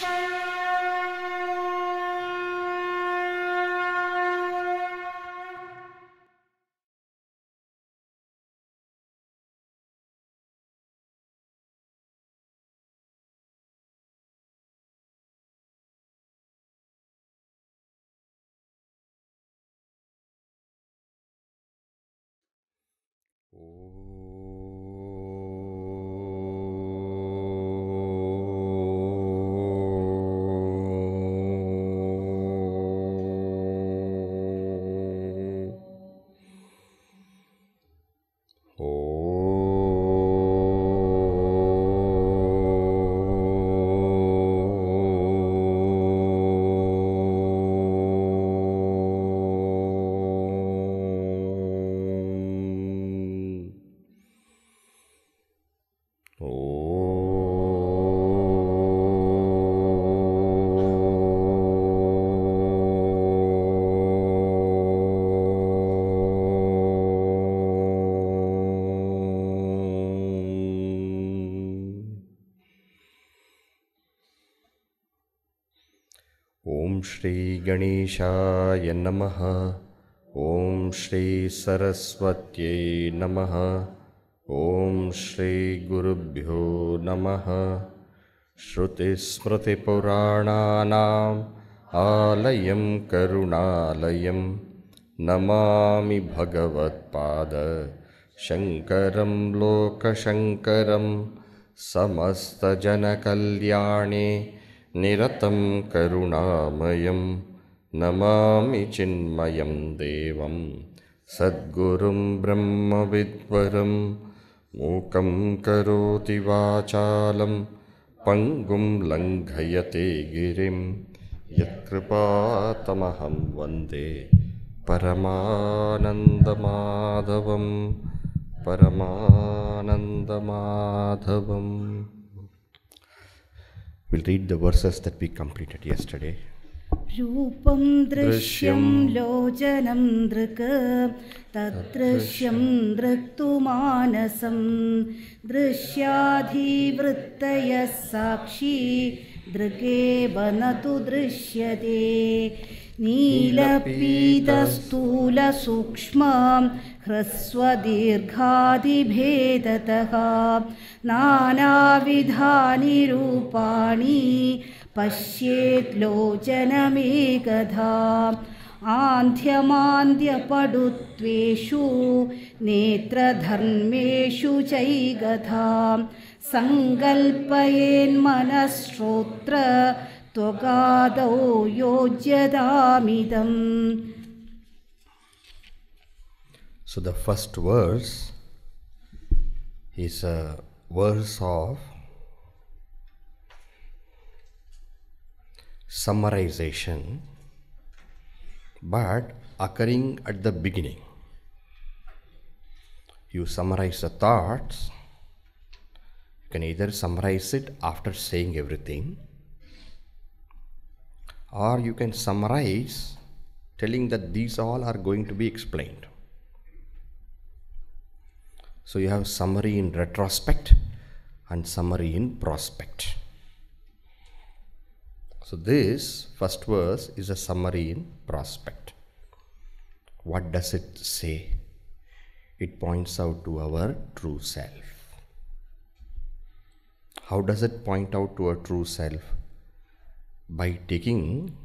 ॐ श्रीगणेशाय नमः। ॐ श्रीसरस्वत्यै नमः। ॐ श्रीगुरुभ्यो नमः। श्रुतिस्मृतिपुराणानाम् आलयं करुणालयं नमामि भगवत्पाद। शङ्करं लोकशङ्करं समस्तजनकल्याणे निरतं करुणामयं नमामि चिन्मयं देवं। सद्गुरुं ब्रह्मविद्वरं मूकं करोति वाचालं पङ्गुं लङ्घयते गिरिं। यत्कृपातमहं वन्दे परमानन्दमाधवं परमानन्दमाधवम् We'll read the verses that we completed yesterday. रूपं दृश्यं लोचनं दृक् तदृश्यं दृक्तुमानसं दृश्याधिवृत्तयः साक्षी दृगेव न तु दृश्यते नीलपीतस्थूलसूक्ष्मां ह्रस्वदीर्घादिभेदतः नानाविधानि रूपाणि पश्येत् लोचनमेकधा आन्ध्यमान्ध्यपडुत्वेषु नेत्रधर्मेषु चैगधा सङ्कल्पयेन्मनश्रोत्र त्वगादौ योज्यतामिदम् So, the first verse is a verse of summarization, but occurring at the beginning. You summarize the thoughts, you can either summarize it after saying everything, or you can summarize telling that these all are going to be explained. So you have summary in retrospect and summary in prospect. So this first verse is a summary in prospect. What does it say? It points out to our true self. How does it point out to our true self? By taking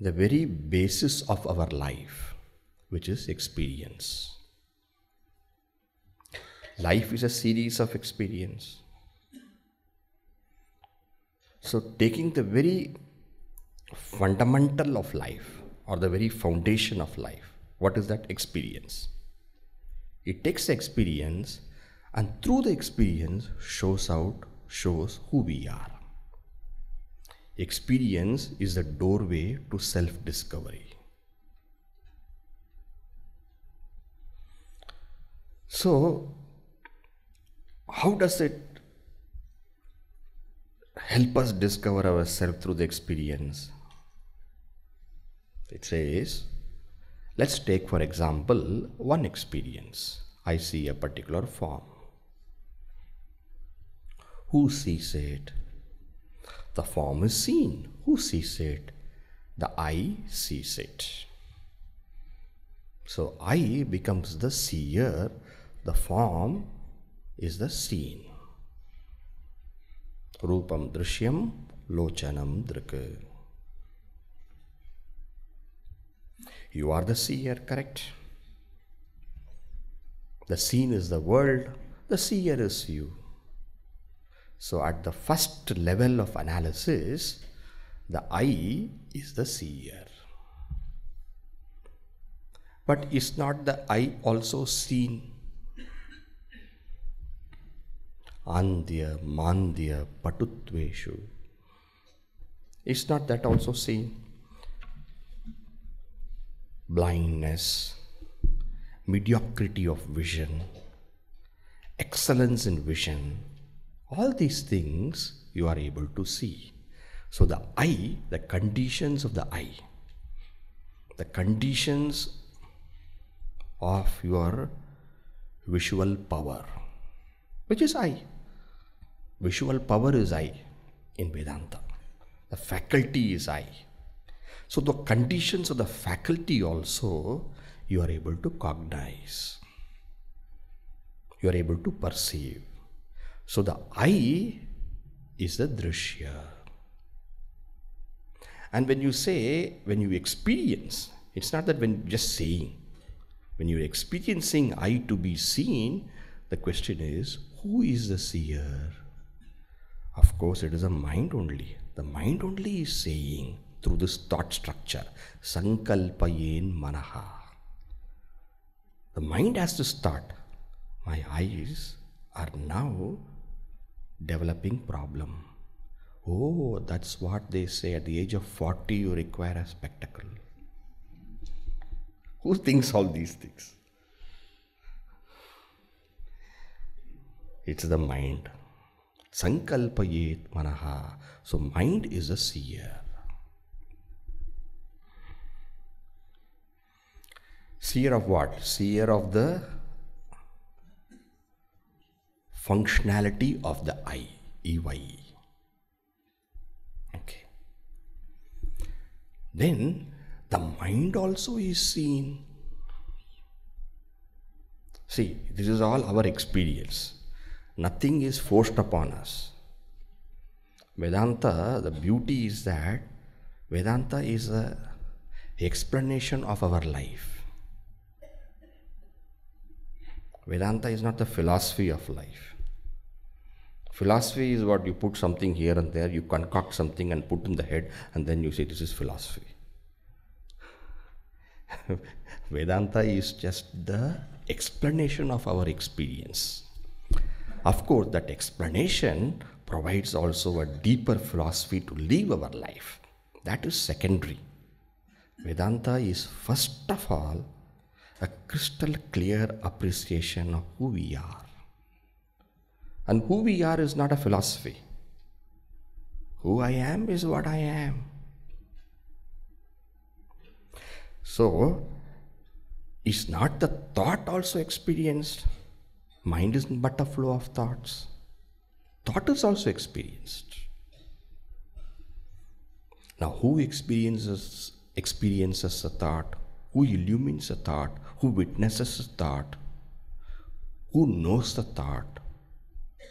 the very basis of our life, which is experience. Life is a series of experience. So, taking the very fundamental of life or the very foundation of life, what is that experience? It takes experience and through the experience shows out, shows who we are. Experience is the doorway to self discovery. So, how does it help us discover ourselves through the experience? It says, let's take for example one experience. I see a particular form. Who sees it? The form is seen. Who sees it? The eye sees it. So I becomes the seer, the form is the seen. Rupam drishyam lochanam drik. You are the seer, correct? The seen is the world, the seer is you. So, at the first level of analysis, the I is the seer. But is not the I also seen? Andya, Mandya, Patutveshu. Is not that also seen? Blindness, mediocrity of vision, excellence in vision, all these things you are able to see. So, the eye, the conditions of the eye, the conditions of your visual power, which is eye. Visual power is eye in Vedanta. The faculty is eye. So, the conditions of the faculty also you are able to cognize, you are able to perceive. So the I is the drishya. And when you say, when you experience, it's not that when just saying. When you're experiencing I to be seen, the question is, who is the seer? Of course, it is a mind only. The mind only is saying through this thought structure, Sankalpayen Manaha. The mind has to start. My eyes are now developing problem. Oh, that's what they say at the age of 40 you require a spectacle. Who thinks all these things? It's the mind. Sankalpayet manaha. So, mind is a seer. Seer of what? Seer of the functionality of the eye, EYE. Okay. Then the mind also is seen. See, this is all our experience. Nothing is forced upon us. Vedanta, the beauty is that Vedanta is a explanation of our life. Vedanta is not the philosophy of life. Philosophy is what you put something here and there, you concoct something and put in the head, and then you say this is philosophy. Vedanta is just the explanation of our experience. Of course, that explanation provides also a deeper philosophy to live our life. That is secondary. Vedanta is first of all a crystal clear appreciation of who we are. And who we are is not a philosophy. Who I am is what I am. So, is not the thought also experienced? Mind is but a flow of thoughts. Thought is also experienced. Now, who experiences experiences a thought? Who illumines a thought? Who witnesses a thought? Who knows the thought?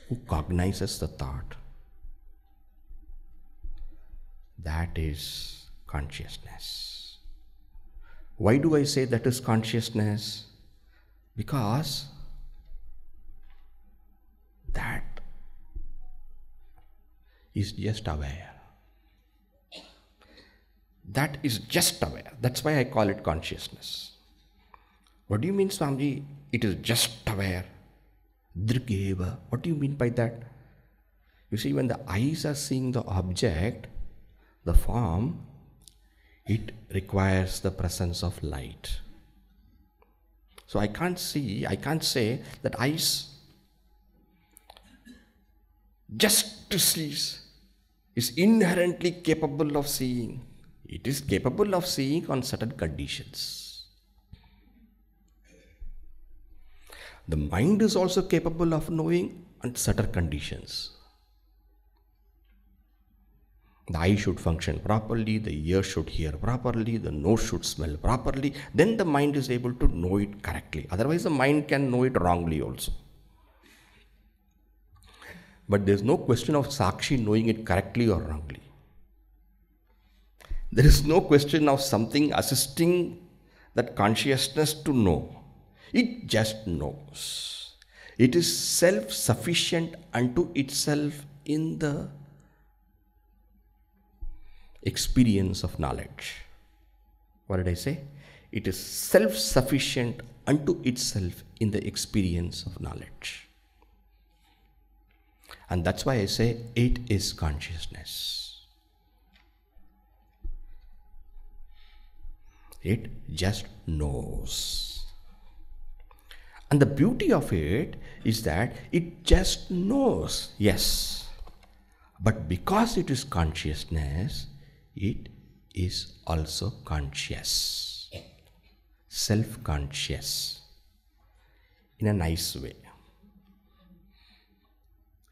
Who cognizes the thought? That is consciousness. Why do I say that is consciousness? Because that is just aware. That is just aware. That's why I call it consciousness. What do you mean, Swamiji? It is just aware. Drigeva. What do you mean by that? You see, when the eyes are seeing the object, the form, it requires the presence of light. So I can't see, I can't say that eyes just to see is inherently capable of seeing. It is capable of seeing on certain conditions. The mind is also capable of knowing on certain conditions. the eye should function properly, the ear should hear properly, the nose should smell properly, then the mind is able to know it correctly. Otherwise, the mind can know it wrongly also. But there's no question of Sakshi knowing it correctly or wrongly. There is no question of something assisting that consciousness to know. It just knows. It is self sufficient unto itself in the experience of knowledge. What did I say? It is self sufficient unto itself in the experience of knowledge. And that's why I say it is consciousness. It just knows. And the beauty of it is that it just knows, yes. But because it is consciousness, it is also conscious, self conscious, in a nice way.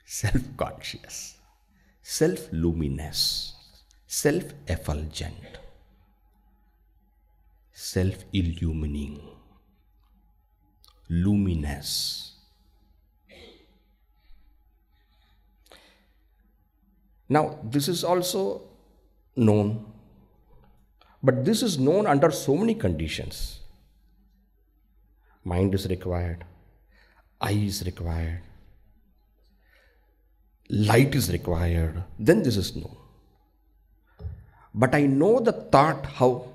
Self conscious, self luminous, self effulgent, self illumining, luminous. Now, this is also known, but this is known under so many conditions. Mind is required, eye is required, light is required, then this is known. But I know the thought how.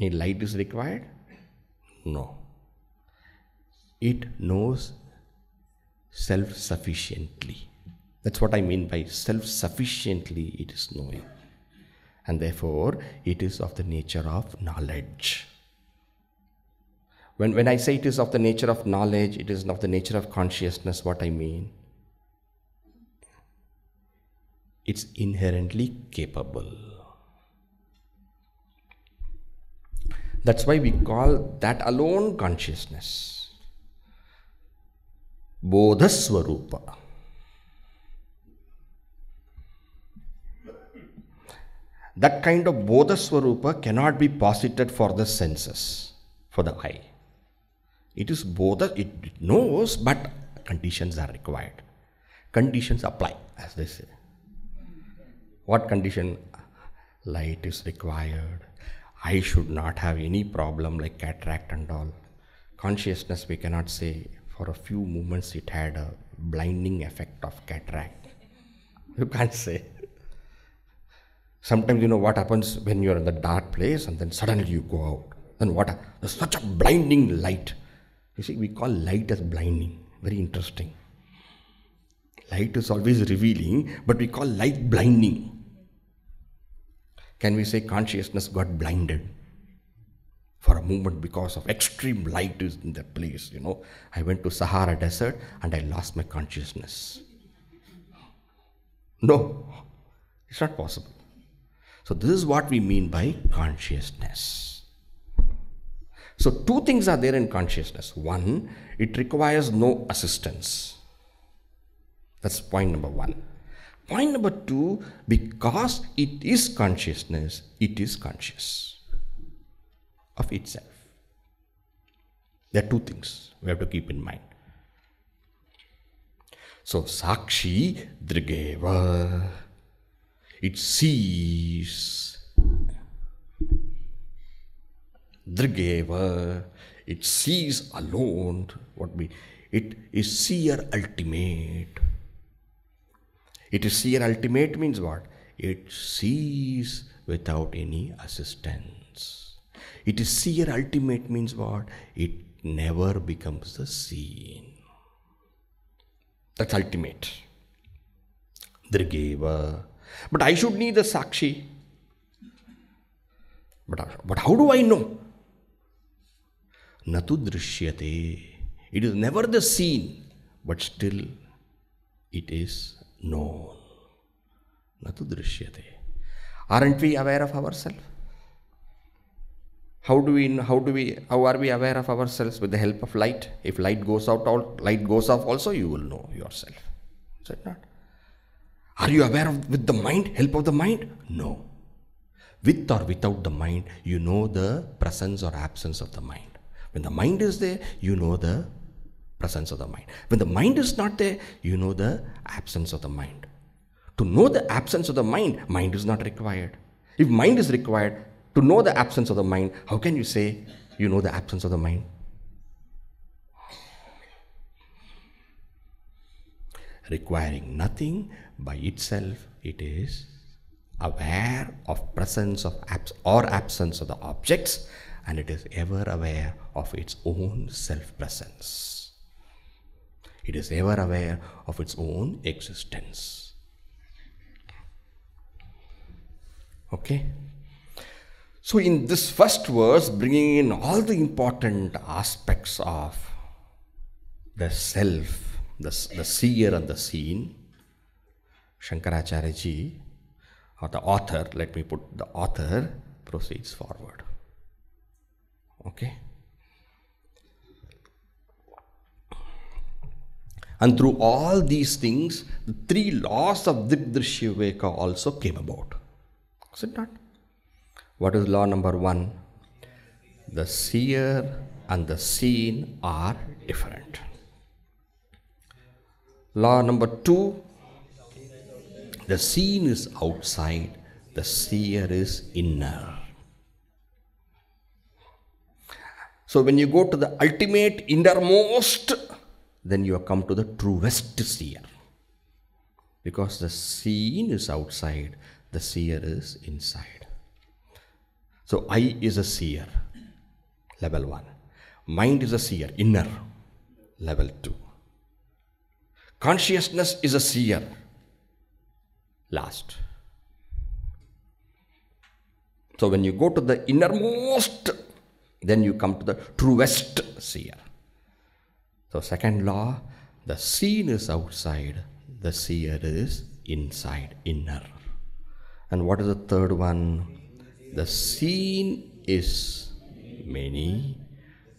Need light is required? No. It knows self sufficiently. That's what I mean by self sufficiently it is knowing. And therefore, it is of the nature of knowledge. When, when I say it is of the nature of knowledge, it is of the nature of consciousness, what I mean? It's inherently capable. That's why we call that alone consciousness. Bodhaswarupa. That kind of Bodhaswarupa cannot be posited for the senses, for the eye. It is Bodha, it knows, but conditions are required. Conditions apply, as they say. What condition? Light is required. I should not have any problem like cataract and all. Consciousness, we cannot say for a few moments it had a blinding effect of cataract. You can't say. Sometimes you know what happens when you're in the dark place and then suddenly you go out. Then what? There's such a blinding light. You see, we call light as blinding. Very interesting. Light is always revealing, but we call light blinding. Can we say consciousness got blinded for a moment because of extreme light is in that place? You know, I went to Sahara Desert and I lost my consciousness. No, it's not possible. So, this is what we mean by consciousness. So, two things are there in consciousness. One, it requires no assistance. That's point number one. Point number two, because it is consciousness, it is conscious of itself. There are two things we have to keep in mind. So, Sakshi Drigeva, it sees. Drigeva, it sees alone. What we it is seer ultimate. It is seer ultimate means what? It sees without any assistance. It is seer ultimate means what? It never becomes the seen. That's ultimate. Drigeva. But I should need the Sakshi. But, but how do I know? Natu drishyate. It is never the seen, but still it is known. Natu drishyate. Aren't we aware of ourselves? How do we how do we how are we aware of ourselves with the help of light? If light goes out all light goes off also you will know yourself. Is it not? Are you aware of with the mind, help of the mind? No. With or without the mind, you know the presence or absence of the mind. When the mind is there, you know the presence of the mind. When the mind is not there, you know the absence of the mind. To know the absence of the mind, mind is not required. If mind is required to know the absence of the mind, how can you say you know the absence of the mind? Requiring nothing by itself, it is aware of presence of abs- or absence of the objects and it is ever aware of its own self presence. It is ever aware of its own existence. Okay? So, in this first verse, bringing in all the important aspects of the self, the, the seer and the seen, Shankaracharya ji, or the author, let me put the author, proceeds forward. Okay? And through all these things, the three laws of Drig Drishya Viveka also came about. Is it not? What is law number one? The seer and the seen are different. Law number two the seen is outside, the seer is inner. So when you go to the ultimate innermost, then you have come to the truest seer. Because the seen is outside, the seer is inside. So I is a seer, level 1. Mind is a seer, inner, level 2. Consciousness is a seer, last. So when you go to the innermost, then you come to the truest seer. So, second law the seen is outside, the seer is inside, inner. And what is the third one? The seen is many,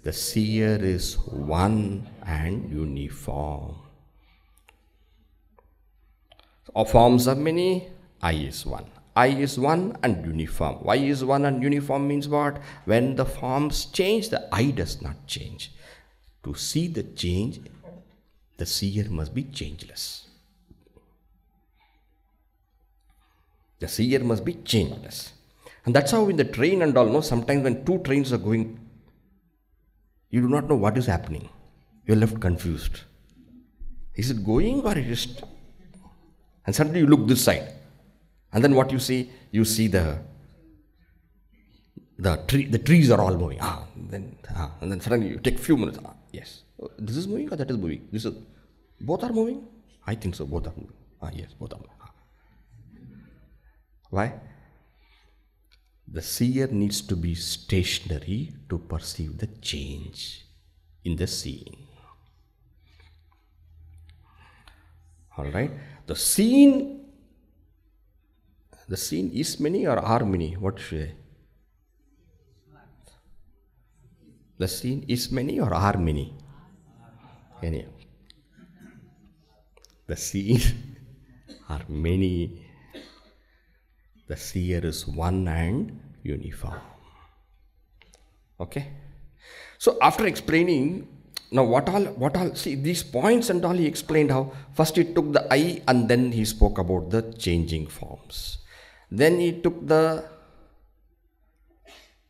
the seer is one and uniform. Of forms are many, I is one. I is one and uniform. Y is one and uniform means what? When the forms change, the I does not change. To see the change, the seer must be changeless. The seer must be changeless. And that's how in the train and all, no, sometimes when two trains are going, you do not know what is happening. You're left confused. Is it going or it is and suddenly you look this side and then what you see you see the the tree the trees are all moving ah then ah, and then suddenly you take few minutes ah, yes Oh, this is moving or that is moving this is both are moving i think so both are moving ah yes both are moving. Ah. why the seer needs to be stationary to perceive the change in the scene all right the scene the scene is many or are many what should I? The scene is many or are many? Any. The scene are many. The seer is one and uniform. Okay? So after explaining now what all what all see these points and all he explained how first he took the eye and then he spoke about the changing forms. Then he took the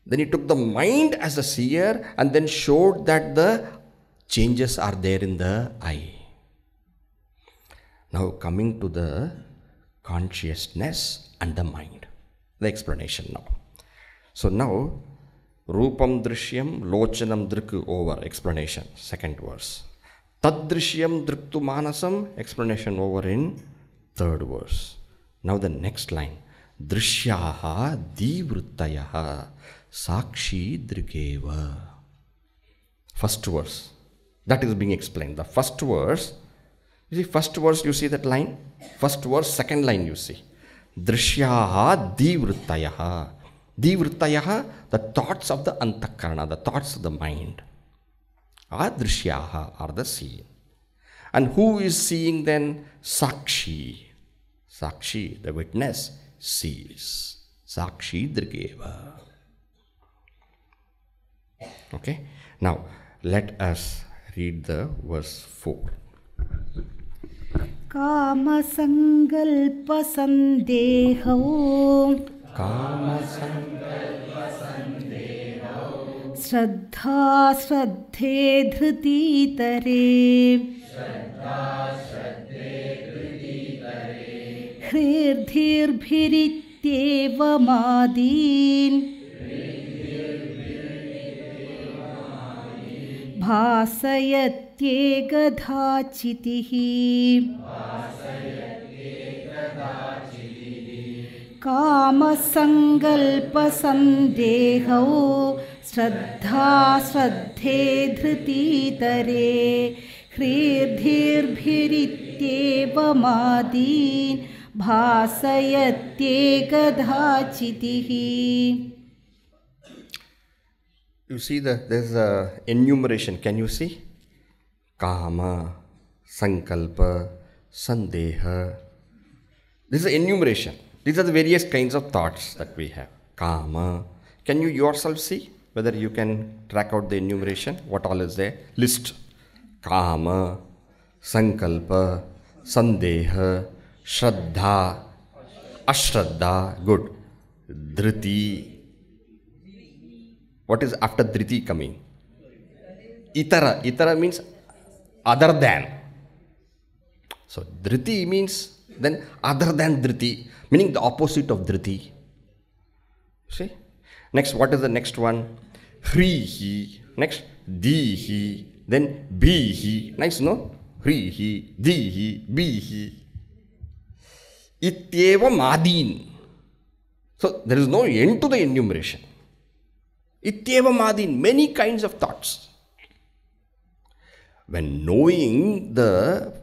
then he took the mind as a seer and then showed that the changes are there in the eye now coming to the consciousness and the mind the explanation now so now Rupam Drishyam Lochanam Drik over explanation, second verse. Tadrishyam Driktu Manasam explanation over in third verse. Now the next line. Drishyaha Divruttayaha Sakshi Drigeva. First verse. That is being explained. The first verse, you see, first verse, you see that line? First verse, second line, you see. Drishyaha Divruttayaha. Divruttayaha, the thoughts of the antakarana, the thoughts of the mind. Adrishyaha are the seen. And who is seeing then? Sakshi. Sakshi, the witness, sees. Sakshi Drigeva. Okay, now let us read the verse 4. कामसङ्कल्पसन्देहौ श्रद्धा श्रद्धे धृतीतरे। हृर्धिर्भिरित्येवमादीन् भासयत्येकधाचितिः। कामसङ्कल्पसन्देहौ श्रद्धा श्रद्धे धृतीतरे हृर्धिर्भिरित्येवमादीन् भासयत्येकधाचितिः You see the there's a enumeration. Can you see? Kama, Sankalpa, Sandeha. This is enumeration. These are the various kinds of thoughts that we have. Kama. Can you yourself see whether you can track out the enumeration? What all is there? List. Kama, Sankalpa, Sandeha, Shraddha, Ashraddha. Good. Dhriti, what is after Driti coming? Itara. Itara means other than. So Driti means then other than Driti, meaning the opposite of Driti. See? Next, what is the next one? Hrihi. Next, Dihi. Then Bihi. Nice, no? Hrihi, Dihi, Bihi. Ityeva Madin. So there is no end to the enumeration. Ityeva Madin, many kinds of thoughts. When knowing the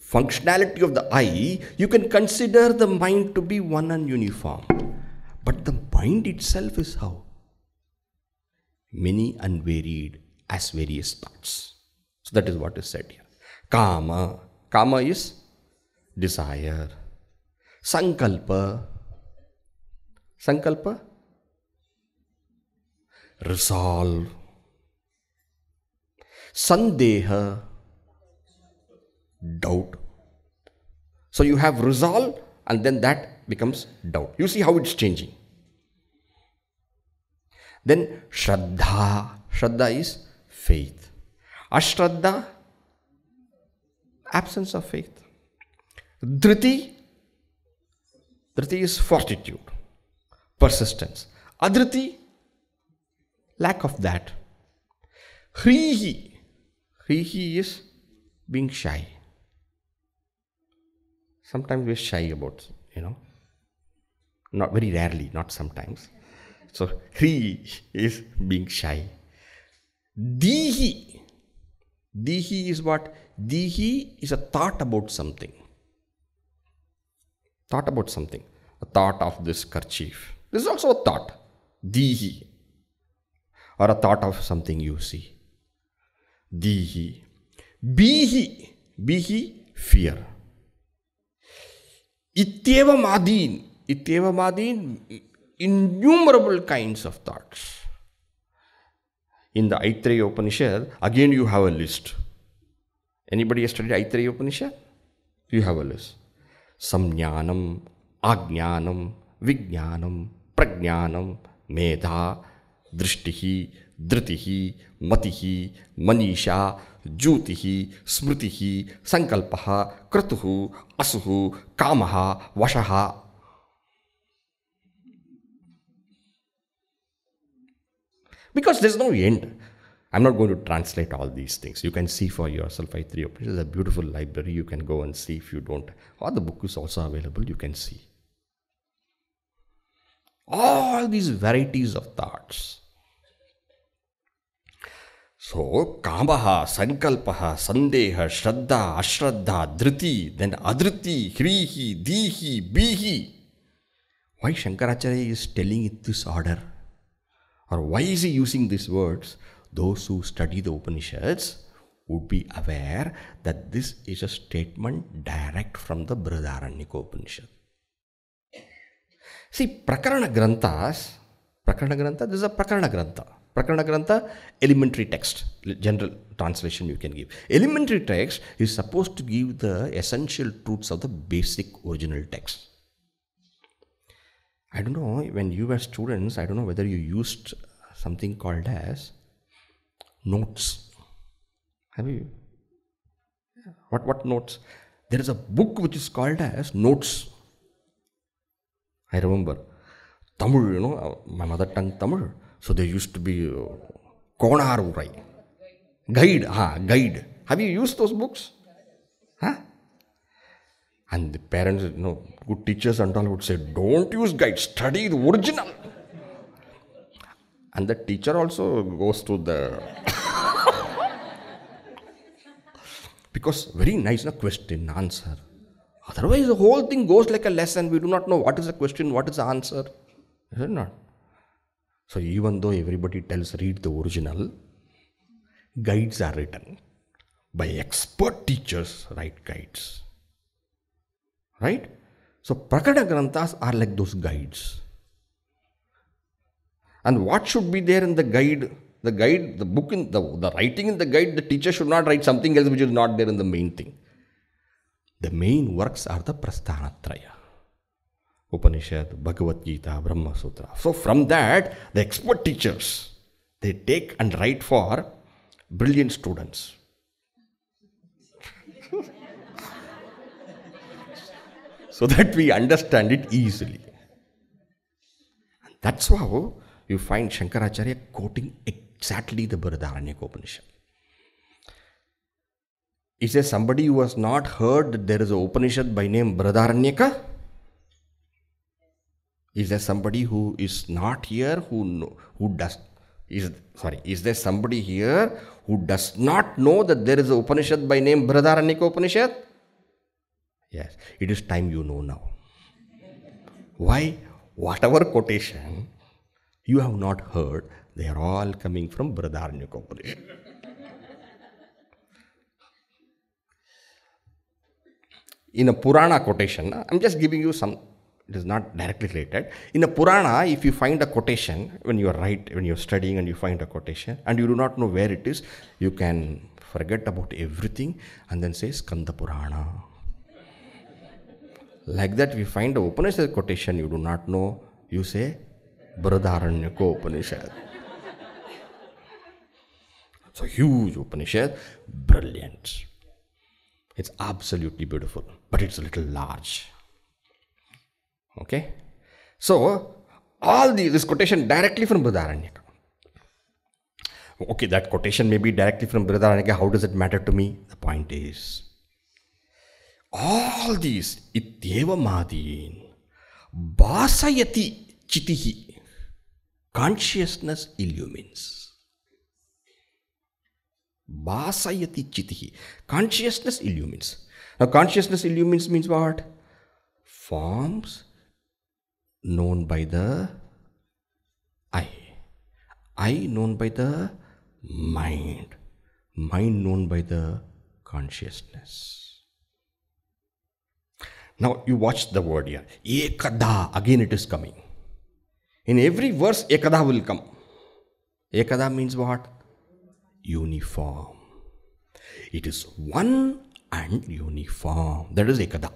functionality of the eye, you can consider the mind to be one and uniform. But the mind itself is how? Many and varied as various thoughts. So that is what is said here. Kama. Kama is desire. Sankalpa. Sankalpa resolve. Sandeha, doubt. So you have resolve and then that becomes doubt. You see how it's changing. Then Shraddha. Shraddha is faith. Ashraddha, absence of faith. Dhriti, Dhriti is fortitude, persistence. Adhriti, lack of that. Hrihi. Hrihi is being shy. Sometimes we're shy about, you know, not very rarely, not sometimes. So Hri is being shy. Dihi. Dihi is what? Dihi is a thought about something. Thought about something. A thought of this kerchief. This is also a thought. Dihi or a thought of something you see. Dihi. Bihi. Bihi, fear. Ityeva madin. Ityeva madin, innumerable kinds of thoughts. In the Aitareya Upanishad, again you have a list. Anybody has studied Aitareya Upanishad? You have a list. Samjnanam, Ajnanam, Vijnanam, Prajnanam, Medha, दृष्टि धृति मति मनीषा ज्योति स्मृति संकल्प क्रतु असु काम वश because there's no end i'm not going to translate all these things you can see for yourself i three this is a beautiful library you can go and see if you don't or the book is also available you can see all these varieties of thoughts. So, Kamaha, Sankalpaha, Sandeha, Shraddha, Ashraddha, Dhriti, then Adhriti, Hrihi, Dihi, Bihi. Why Shankaracharya is telling it this order? Or why is he using these words? Those who study the Upanishads would be aware that this is a statement direct from the Brihadaranyaka Upanishad. See, Prakarana Granthas, this is a Prakarana Grantha. Prakarana Grantha, elementary text, general translation you can give. Elementary text is supposed to give the essential truths of the basic original text. I don't know, when you were students, I don't know whether you used something called as notes. Have you? What, what notes? There is a book which is called as Notes. I remember. Tamil, you know, uh, my mother tongue Tamil. So there used to be uh, Konar. Guide, ah, guide. Have you used those books? Huh? And the parents, you know, good teachers and all would say, don't use guide, study the original. And the teacher also goes to the. because very nice, no question, answer. Otherwise, the whole thing goes like a lesson. We do not know what is the question, what is the answer. Is it not? So, even though everybody tells read the original, guides are written by expert teachers, write guides. Right? So, Prakarana Granthas are like those guides. And what should be there in the guide? The guide, the book, in the, the writing in the guide, the teacher should not write something else which is not there in the main thing. The main works are the Prasthanatraya. Upanishad, Bhagavad Gita, Brahma Sutra. So from that, the expert teachers, they take and write for brilliant students. so that we understand it easily. And That's how you find Shankaracharya quoting exactly the Brihadaranyaka Upanishad. Is there somebody who has not heard that there is an Upanishad by name Brihadaranyaka? Is there somebody who is not here who know, who does is sorry is there somebody here who does not know that there is an Upanishad by name Brihadaranyaka Upanishad? Yes, it is time you know now. Why? Whatever quotation you have not heard, they are all coming from Brihadaranyaka Upanishad. In a Purana quotation, I'm just giving you some, it is not directly related. In a Purana, if you find a quotation, when you are right, when you're studying and you find a quotation, and you do not know where it is, you can forget about everything and then say Skanda Purana. Like that, we find a Upanishad quotation you do not know, you say Brihadaranyaka Upanishad. So huge Upanishad, brilliant. It's absolutely beautiful, but it's a little large. Okay? So, all the, this quotation directly from Brihadaranyaka. Okay, that quotation may be directly from Brihadaranyaka. How does it matter to me? The point is, all these ityeva madin basayati chitihi consciousness illumines Basayati chitihi. Consciousness illumines. Now, consciousness illumines means what? Forms known by the I. I known by the mind. Mind known by the consciousness. Now, you watch the word here. Ekada. Again, it is coming. In every verse, Ekada will come. Ekada means what? uniform. It is one and uniform. That is Ekada.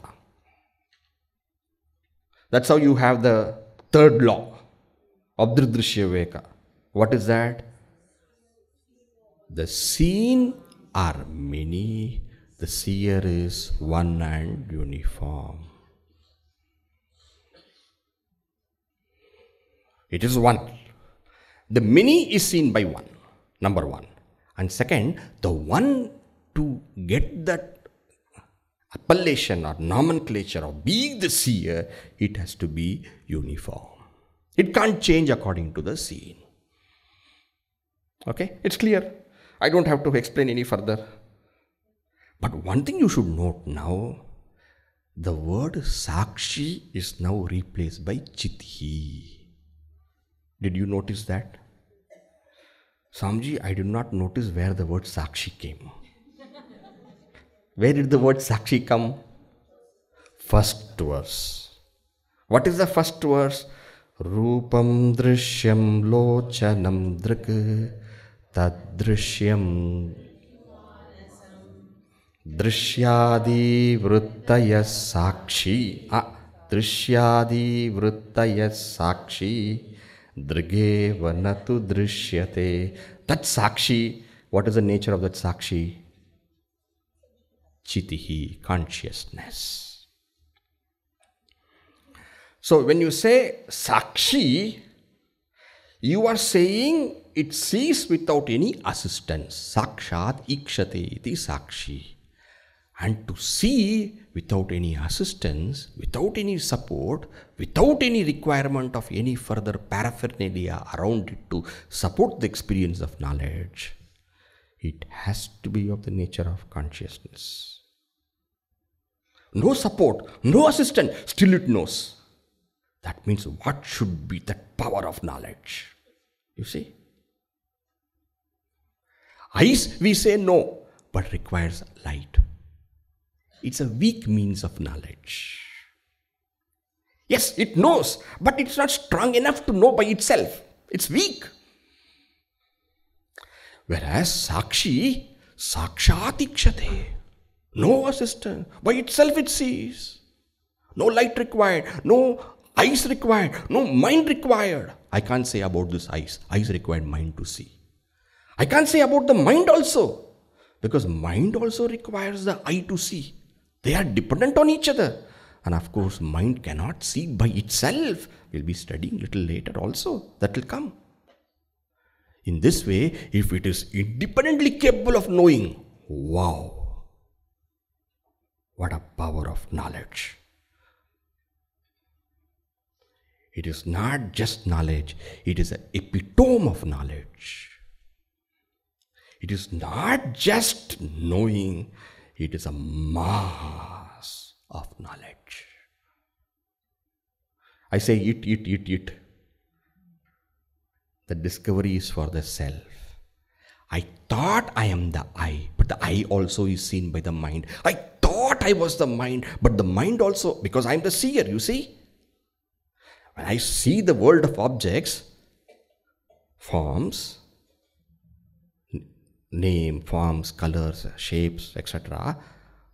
That's how you have the third law of Dridrishya What is that? The seen are many, the seer is one and uniform. It is one. The many is seen by one, number one. And second, the one to get that appellation or nomenclature of being the seer, it has to be uniform. It can't change according to the scene. Okay, it's clear. I don't have to explain any further. But one thing you should note now the word Sakshi is now replaced by Chithi. Did you notice that? Swamiji, I did not notice where the word Sakshi came. Where did the word Sakshi come? First verse. What is the first verse? Rupam drishyam lochanam drik tadrishyam दृश्यादि वृत्तय साक्षी आ दृश्यादि वृत्तय साक्षी दृगेव न तु दृश्यते तत् साक्षी what is the nature of that sakshi chitihi consciousness. So when you say sakshi you are saying it sees without any assistance. Sakshat ikshate iti sakshi. And to see without any assistance, without any support, without any requirement of any further paraphernalia around it to support the experience of knowledge, it has to be of the nature of consciousness. No support, no assistant, still it knows. That means what should be that power of knowledge? You see? Eyes, we say no, but requires light. It's a weak means of knowledge. Yes, it knows, but it's not strong enough to know by itself. It's weak. Whereas Sakshi, Sakshatikshate, no assistant, by itself it sees. No light required, no eyes required, no mind required. I can't say about this eyes. Eyes required mind to see. I can't say about the mind also, because mind also requires the eye to see. They are dependent on each other. And of course, mind cannot see by itself. We'll be studying little later also. That will come. In this way, if it is independently capable of knowing, wow, what a power of knowledge. It is not just knowledge, it is an epitome of knowledge. It is not just knowing, it is a mass of knowledge. I say it, it, it, it. The discovery is for the self. I thought I am the I, but the I also is seen by the mind. I thought I was the mind, but the mind also, because I am the seer, you see. When I see the world of objects, forms, name, forms, colors, shapes, etc.,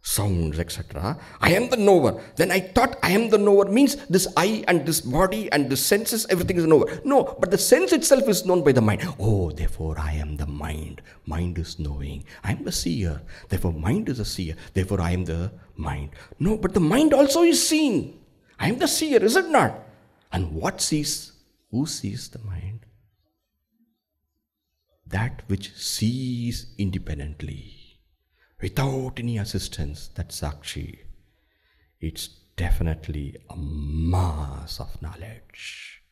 sounds, etc. I am the knower. Then I thought I am the knower means this I and this body and this senses, everything is knower. No, but the sense itself is known by the mind. Oh, therefore I am the mind. Mind is knowing. I am the seer. Therefore, mind is a seer. Therefore, I am the mind. No, but the mind also is seen. I am the seer, is it not? And what sees? Who sees the mind? that which sees independently without any assistance that sakshi it's definitely a mass of knowledge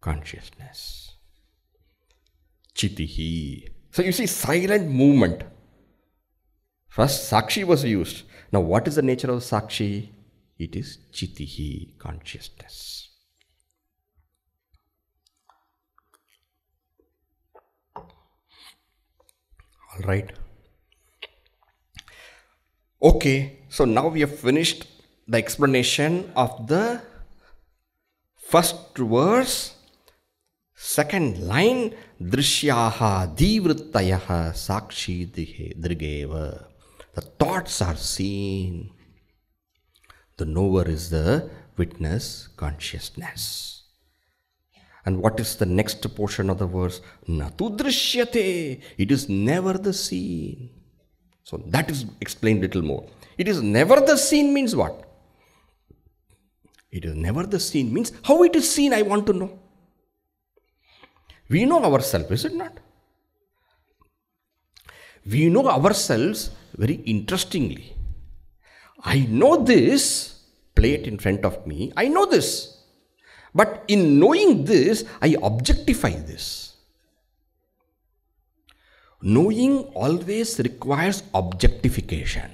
consciousness. Chitihi. So you see silent movement. First sakshi was used. Now what is the nature of sakshi? It is chitihi consciousness. All right okay so now we have finished the explanation of the first verse second line drishyaha divrittayaha sakshi drigeva the thoughts are seen the knower is the witness consciousness and what is the next portion of the verse? Natu drishyate. It is never the seen. So that is explained little more. It is never the seen means what? It is never the seen means how it is seen, I want to know. We know ourselves, is it not? We know ourselves very interestingly. I know this plate in front of me, I know this. But in knowing this, I objectify this. Knowing always requires objectification.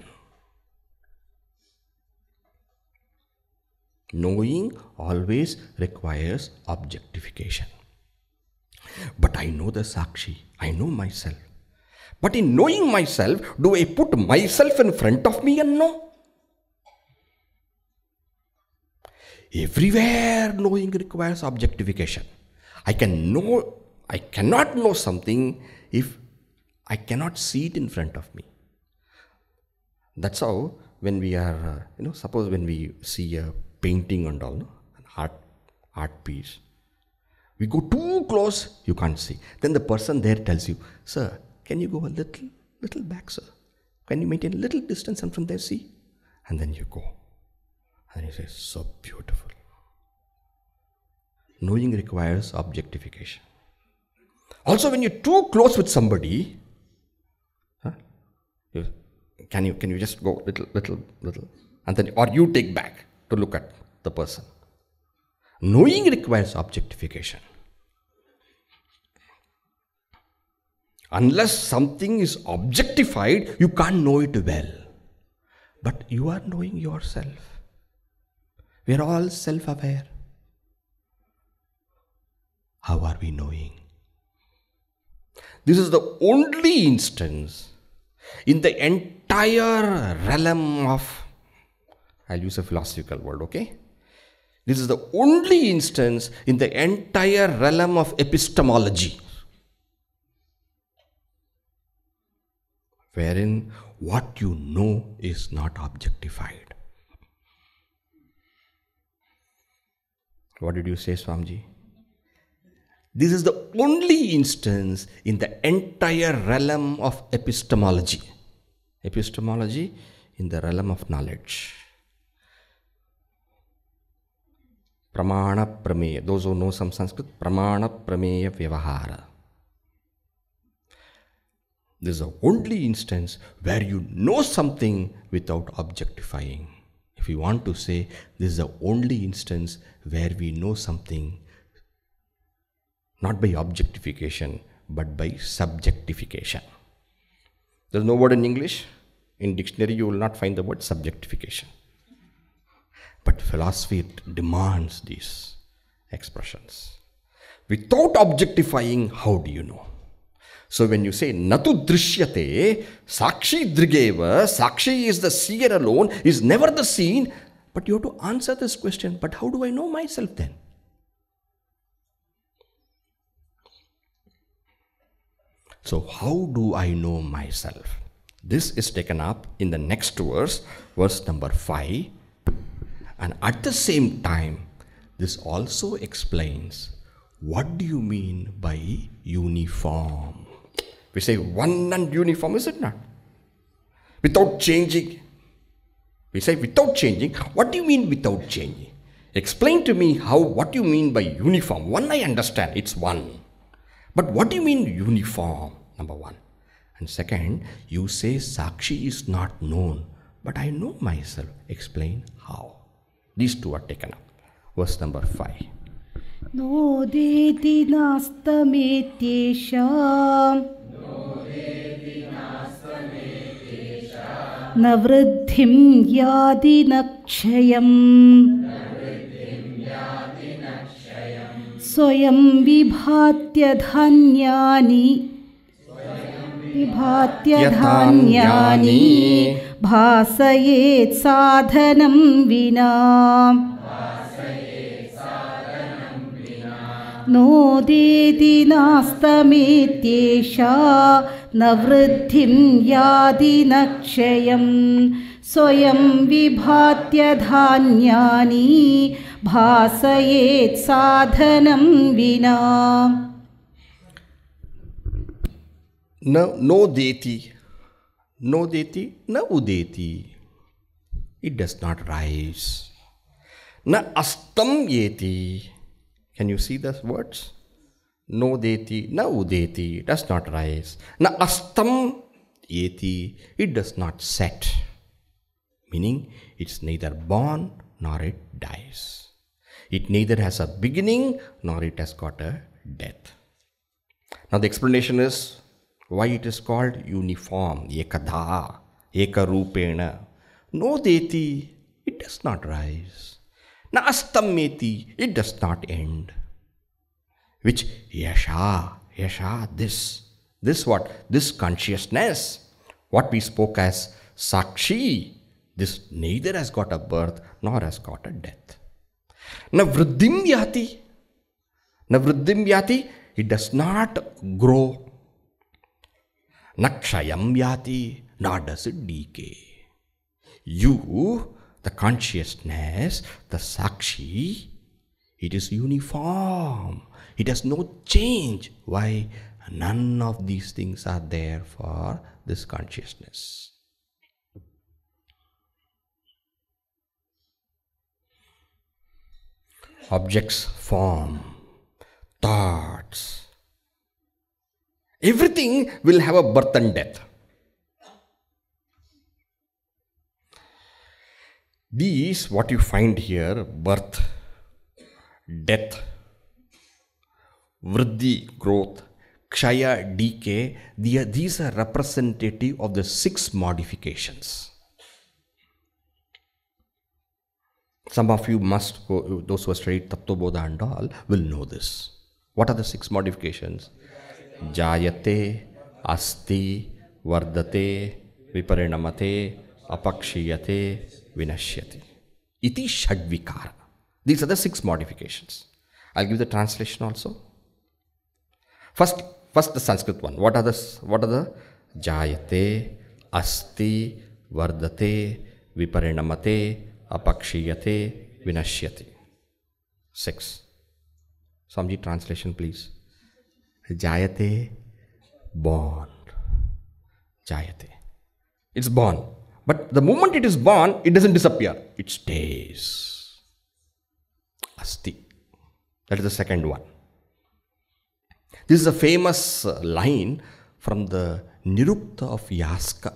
Knowing always requires objectification. But I know the Sakshi, I know myself. But in knowing myself, do I put myself in front of me and know? Everywhere knowing requires objectification. I can know, I cannot know something if I cannot see it in front of me. That's how when we are, uh, you know, suppose when we see a painting and all, no? an art, art piece, we go too close, you can't see. Then the person there tells you, Sir, can you go a little, little back, sir? Can you maintain a little distance and from there see? And then you go. And he says, So beautiful. Knowing requires objectification. Also, when you're too close with somebody, can you can you just go little, little, little, and then or you take back to look at the person. Knowing requires objectification. Unless something is objectified, you can't know it well. But you are knowing yourself. We are all self aware. How are we knowing? This is the only instance in the entire realm of, I'll use a philosophical word, okay? This is the only instance in the entire realm of epistemology wherein what you know is not objectified. What did you say, Swamiji? This is the only instance in the entire realm of epistemology. Epistemology in the realm of knowledge. Pramana Prameya. Those who know some Sanskrit, Pramana Prameya Vyavahara. This is the only instance where you know something without objectifying. If you want to say, this is the only instance where we know something not by objectification but by subjectification. There's no word in English. In dictionary, you will not find the word subjectification. But philosophy demands these expressions. Without objectifying, how do you know? So when you say natu drishyate, sakshi drigeva, sakshi is the seer alone, is never the seen. But you have to answer this question. But how do I know myself then? So how do I know myself? This is taken up in the next verse, verse number 5. And at the same time, this also explains what do you mean by uniform? We say one and uniform, is it not? Without changing. We say without changing. What do you mean without changing? Explain to me how what you mean by uniform. One I understand, it's one. But what do you mean uniform? Number one. And second, you say Sakshi is not known, but I know myself. Explain how. These two are taken up. Verse number five. नोदेति नास्तमेत्येषाम् न वृद्धिं यादि न क्षयम् स्वयं विभात्य धान्यानि। विभात्य धान्यानि भासयेत् साधनं विना। नोदेति नास्तमेत्येषा न वृद्धिं यादि न क्षयं। स्वयं विभात्य धान्यानि भाषेत साधन विना। न, नो देती। नो देती, न उदेती। इट डज नॉट राइज न अस्तम येती। कैन यू सी दस वर्ड्स नो देती, न उदेती डस नॉट राइज न अस्तम येती it does not set meaning it's neither born nor it dies it neither has a beginning nor it has got a death now the explanation is why it is called uniform ekadha ekarupena no deti it does not rise na astameti it does not end which yasha yasha this This what? This consciousness, what we spoke as Sakshi, this neither has got a birth nor has got a death. Now, Vriddhim Yati. Now, Vriddhim Yati, it does not grow. Nakshayam Yati, nor does it decay. You, the consciousness, the Sakshi, it is uniform. It has no change. Why? None of these things are there for this consciousness. Objects form, thoughts, everything will have a birth and death. These, what you find here birth, death, vriddhi, growth, kshaya, decay, these are representative of the six modifications. Some of you must, go, those who have studied Tattva and all, will know this. What are the six modifications? Jayate, Asti, Vardate, Viparinamate, Apakshiyate, Vinashyati. Iti Shadvikara. These are the six modifications. I'll give the translation also. First, first the Sanskrit one. What are the what are the Jayate, Asti, Vardate, Viparinamate, Apakshiyate, Vinashyati. Six. Samji translation please. Jayate, born. Jayate. It's born. But the moment it is born, it doesn't disappear. It stays. Asti. That is the second one. This is a famous uh, line from the Nirukta of Yaska.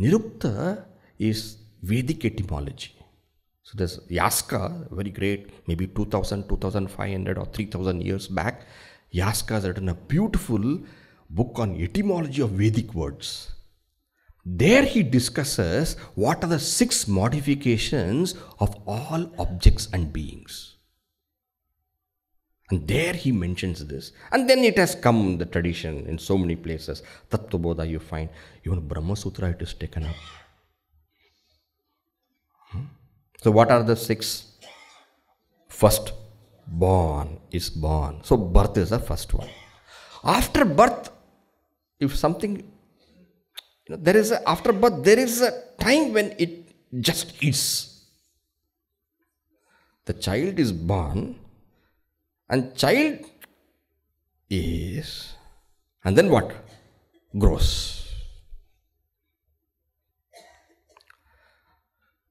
Nirukta is Vedic etymology. So there's Yaska, very great, maybe 2000, 2500 or 3000 years back. Yaska has written a beautiful book on etymology of Vedic words. There he discusses what are the six modifications of all objects and beings. And there he mentions this. And then it has come, the tradition, in so many places. Tattvabodha you find. Even Brahma Sutra it is taken up. So what are the six? First, born is born. So birth is the first one. After birth, if something, you know, there is a, after birth, there is a time when it just is. The child is born and child is, and then what? Grows.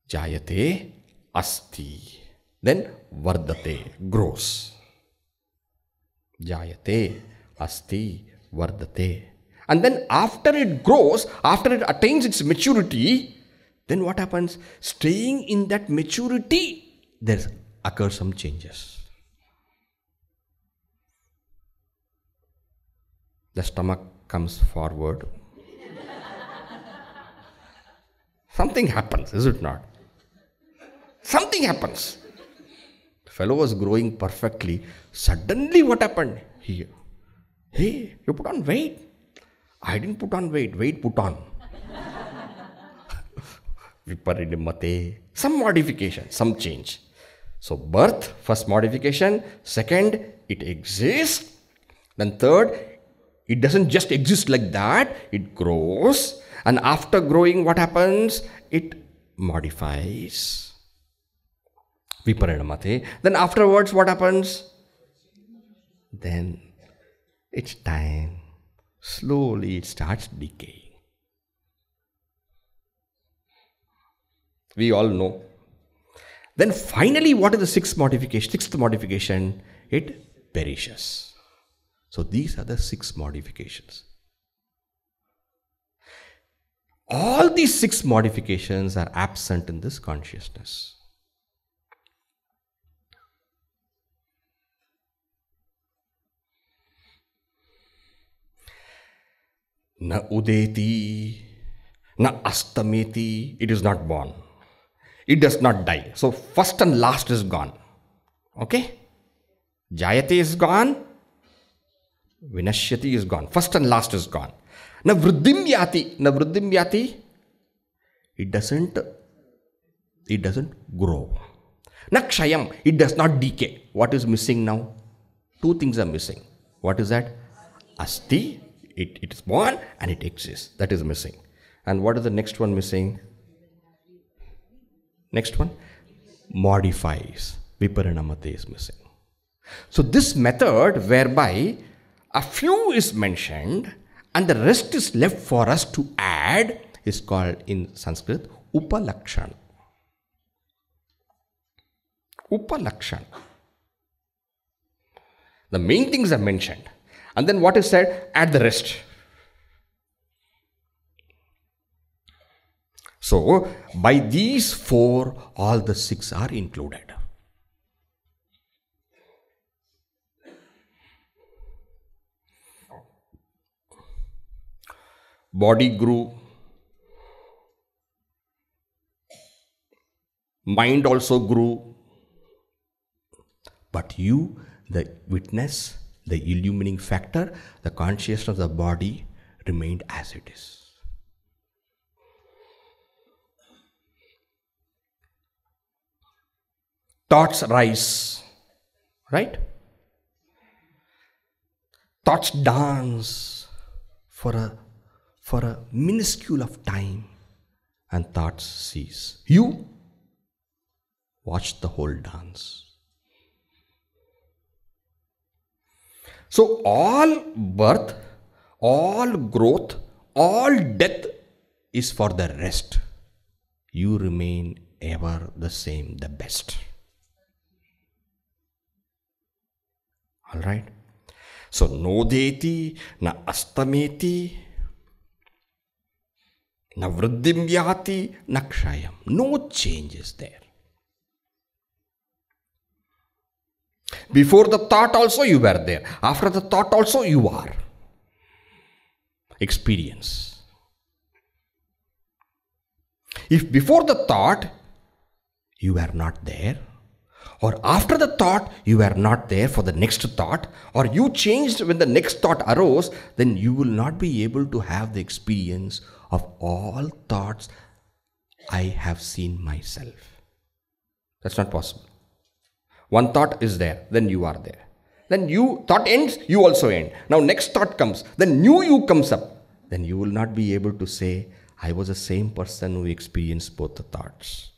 Jayate asti. Then vardate, grows. Jayate asti vardate. And then after it grows, after it attains its maturity, then what happens? Staying in that maturity, there occur some changes. the stomach comes forward. Something happens, is it not? Something happens. The fellow was growing perfectly. Suddenly, what happened? He, hey, you put on weight. I didn't put on weight, weight put on. Viparinamate. Some modification, some change. So, birth, first modification. Second, it exists. Then, third, it doesn't just exist like that, it grows. And after growing, what happens? It modifies. Viparinamate. Then afterwards, what happens? Then it's time. Slowly it starts decaying. We all know. Then finally, what is the sixth modification? Sixth modification, it perishes. So these are the six modifications. All these six modifications are absent in this consciousness. Na udeti, na astameti, it is not born. It does not die. So first and last is gone. Okay? Jayate is gone, Vinashyati is gone. First and last is gone. Now Vruddhim. Now Vruddhim it doesn't, it doesn't grow. Nakshayam, it does not decay. What is missing now? Two things are missing. What is that? Asti, it, it is born and it exists. That is missing. And what is the next one missing? Next one? Modifies. Viparinamate is missing. So this method whereby a few is mentioned and the rest is left for us to add is called in Sanskrit Upalakshan. Upalakshan. The main things are mentioned. And then what is said? Add the rest. So, by these four, all the six are included. Body grew, mind also grew, but you, the witness, the illumining factor, the consciousness of the body remained as it is. Thoughts rise, right? Thoughts dance for a for a minuscule of time and thoughts cease. You watch the whole dance. So, all birth, all growth, all death is for the rest. You remain ever the same, the best. All right. So, nodeti, na astameti, na vriddhim na kshayam. No change is there. Before the thought, also you were there. After the thought, also you are. Experience. If before the thought you were not there, or after the thought you were not there for the next thought, or you changed when the next thought arose, then you will not be able to have the experience of all thoughts I have seen myself. That's not possible. One thought is there, then you are there. Then you thought ends, you also end. Now next thought comes, then new you comes up. Then you will not be able to say, I was the same person who experienced both the thoughts.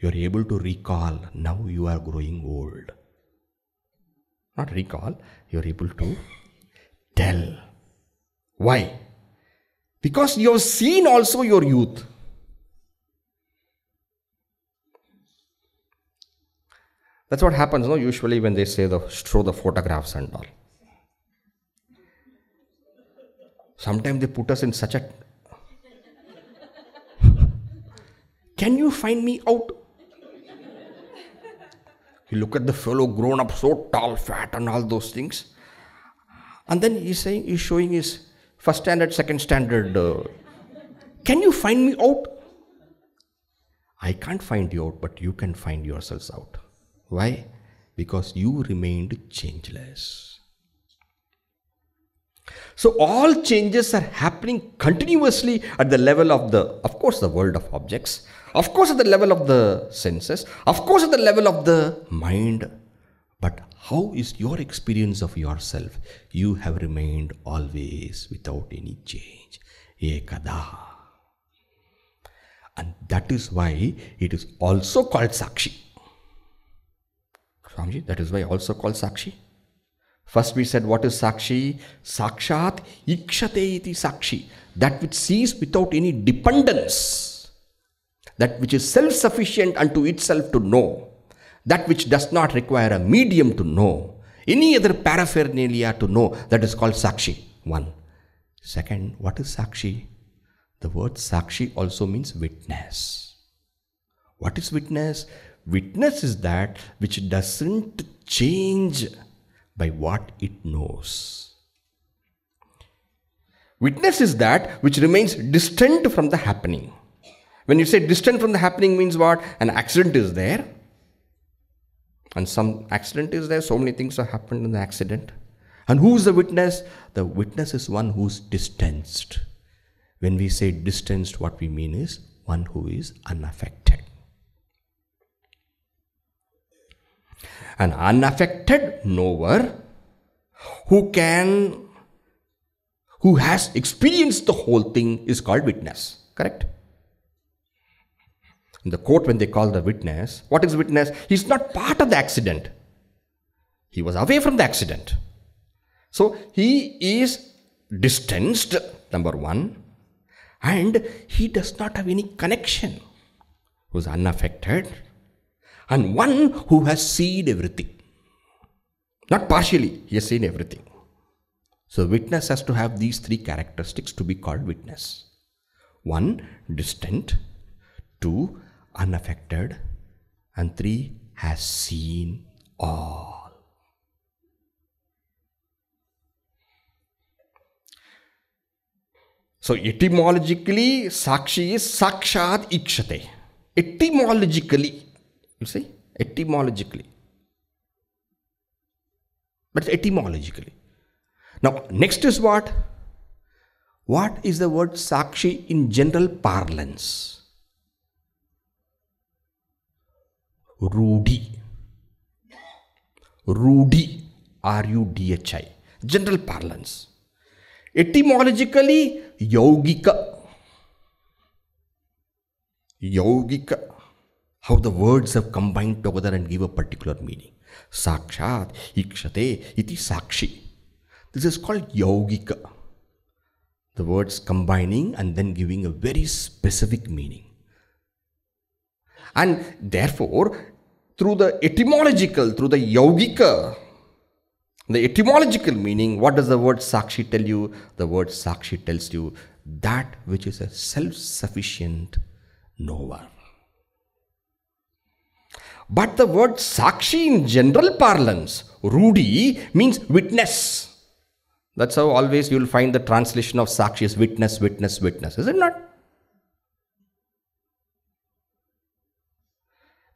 You are able to recall, now you are growing old. Not recall, you are able to tell. Why? Because you have seen also your youth. That's what happens, no? Usually when they say the show the photographs and all. Sometimes they put us in such a. Can you find me out? You look at the fellow grown up, so tall, fat, and all those things. And then he's saying, he's showing his first standard, second standard. Uh, can you find me out? I can't find you out, but you can find yourselves out. Why? Because you remained changeless. So all changes are happening continuously at the level of the, of course, the world of objects, of course, at the level of the senses, of course, at the level of the mind. But how is your experience of yourself? You have remained always without any change. Ekada. And that is why it is also called Sakshi. Swamiji, that is why also called Sakshi. First we said what is Sakshi? Sakshat ikshate iti Sakshi. That which sees without any dependence. That which is self-sufficient unto itself to know. That which does not require a medium to know. Any other paraphernalia to know. That is called Sakshi. One. Second, what is Sakshi? The word Sakshi also means witness. What is witness? Witness is that which doesn't change by what it knows. Witness is that which remains distant from the happening. When you say distant from the happening means what? An accident is there. And some accident is there, so many things have happened in the accident. And who is the witness? The witness is one who's distanced. When we say distanced, what we mean is one who is unaffected. An unaffected knower who can who has experienced the whole thing is called witness. Correct? In the court, when they call the witness, what is witness? He's not part of the accident. He was away from the accident. So he is distanced, number one, and he does not have any connection, who's unaffected, and one who has seen everything. Not partially, he has seen everything. So, witness has to have these three characteristics to be called witness one, distant, two, unaffected, and three, has seen all. So, etymologically, Sakshi is Sakshat Ikshate. Etymologically, see, etymologically. But etymologically. Now, next is what? What is the word Sakshi in general parlance? Rudhi. Rudhi. R U D H I. General parlance. Etymologically, yogika. Yogika. How the words have combined together and give a particular meaning. Sakshat, Ikshate, iti Sakshi. This is called yogika. The words combining and then giving a very specific meaning. And therefore, through the etymological, through the yogika, the etymological meaning, what does the word Sakshi tell you? The word Sakshi tells you that which is a self sufficient knower. But the word Sakshi in general parlance, Rudhi, means witness. That's how always you will find the translation of Sakshi is witness, witness, witness, is it not?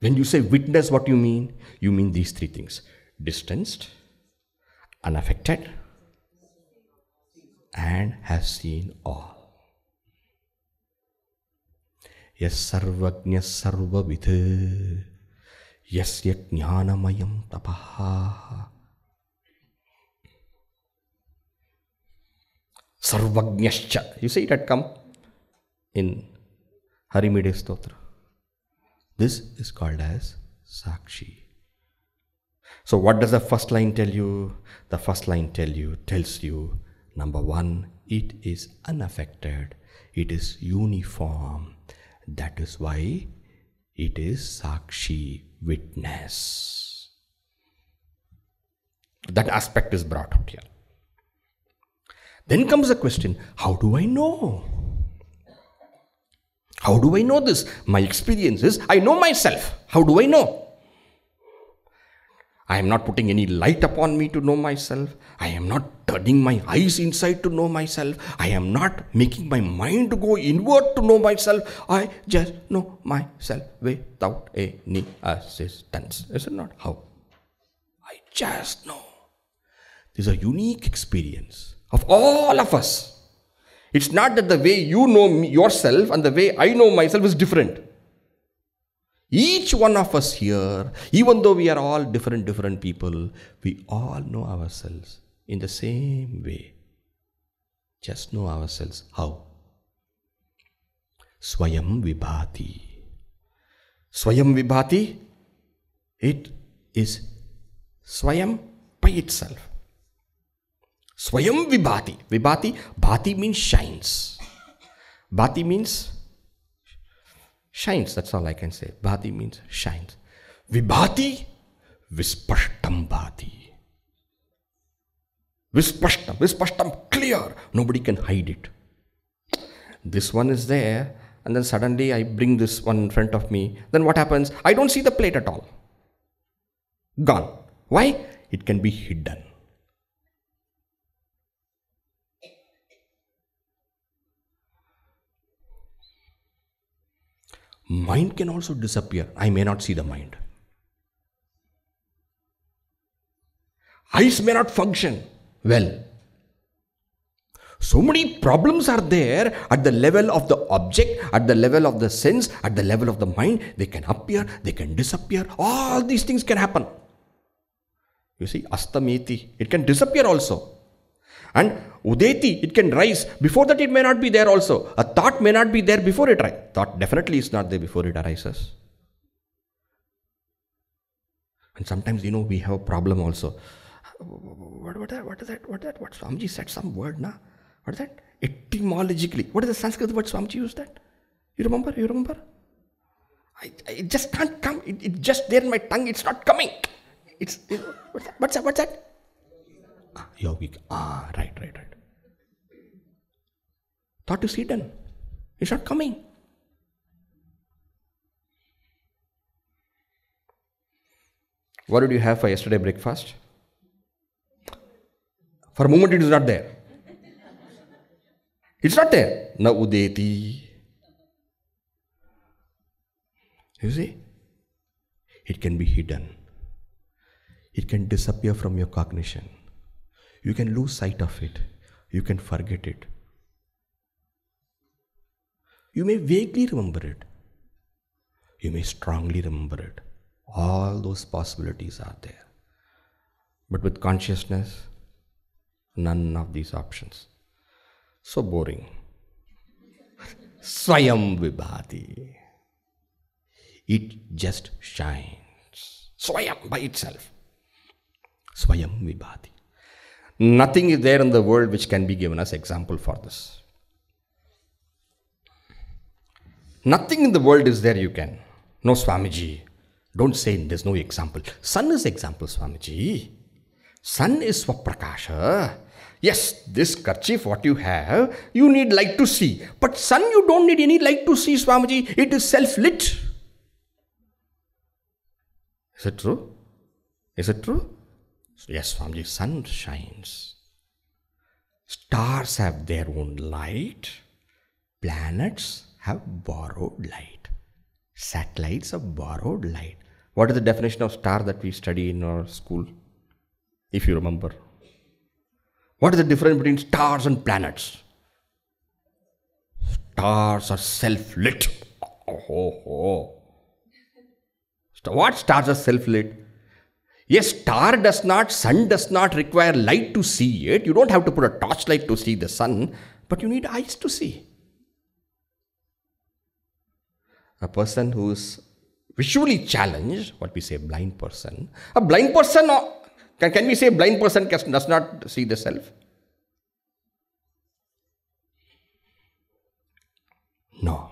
When you say witness, what you mean? You mean these three things distanced, unaffected, and has seen all. Yes, sarvagnya sarvavidh, yasya jnanamayam tapaha. Sarvagnyascha. You see it had come in Harimide Stotra. This is called as Sakshi. So what does the first line tell you? The first line tell you tells you number 1 it is unaffected it is uniform that is why it is sakshi witness. That aspect is brought out here. Then comes the question how do i know? How do i know this? My experience is i know myself. How do i know I am not putting any light upon me to know myself. I am not turning my eyes inside to know myself. I am not making my mind go inward to know myself. I just know myself without any assistance. Is it not? How? I just know. This is a unique experience of all of us. It's not that the way you know yourself and the way I know myself is different. Each one of us here, even though we are all different, different people, we all know ourselves in the same way. Just know ourselves. How? Swayam Vibhati. Swayam Vibhati, it is Swayam by itself. Swayam Vibhati. Vibhati, Bhati means shines. Bhati means shines. That's all I can say. Bhati means shines. Vibhati, Vispashtam Bhati. Vispashtam, Vispashtam, clear. Nobody can hide it. This one is there, and then suddenly I bring this one in front of me. Then what happens? I don't see the plate at all. Gone. Why? It can be hidden. Mind can also disappear. I may not see the mind. Eyes may not function well. So many problems are there at the level of the object, at the level of the sense, at the level of the mind. They can appear, they can disappear. All these things can happen. You see, astameti, it can disappear also. And udeti, it can rise. Before that, it may not be there also. A thought may not be there before it arises. Thought definitely is not there before it arises. And sometimes, you know, we have a problem also. What, what, what is that? What is that? What Swamiji said some word, na? What is that? Etymologically. What is the Sanskrit word Swamiji used that? You remember? You remember? I, I it just can't come. It, it's just there in my tongue. It's not coming. It's, it, what's that? What's that? What's that? Yogic. Ah, right, right, right. Thought is hidden. It's not coming. What did you have for yesterday breakfast? For a moment, it is not there. It's not there. Na udeti. You see? It can be hidden. It can disappear from your cognition. You can lose sight of it. You can forget it. You may vaguely remember it. You may strongly remember it. All those possibilities are there. But with consciousness, none of these options. So boring. Swayam Vibhati. It just shines. Swayam by itself. Swayam Vibhati. Nothing is there in the world which can be given as example for this. Nothing in the world is there you can. No Swamiji. Don't say there's no example. Sun is example, Swamiji. Sun is Swaprakasha. Yes, this kerchief, what you have, you need light to see. But sun, you don't need any light to see, Swamiji. It is self lit. Is it true? Is it true? Yes, Swamiji, sun shines. Stars have their own light. Planets have borrowed light. Satellites have borrowed light. What is the definition of star that we study in our school? If you remember. What is the difference between stars and planets? Stars are self lit. Oh, oh, oh. What stars are self lit? Yes, star does not, sun does not require light to see it. You don't have to put a torchlight to see the sun, but you need eyes to see. A person who is visually challenged, what we say, blind person, a blind person, uh, can, can we say blind person does not see the self? No.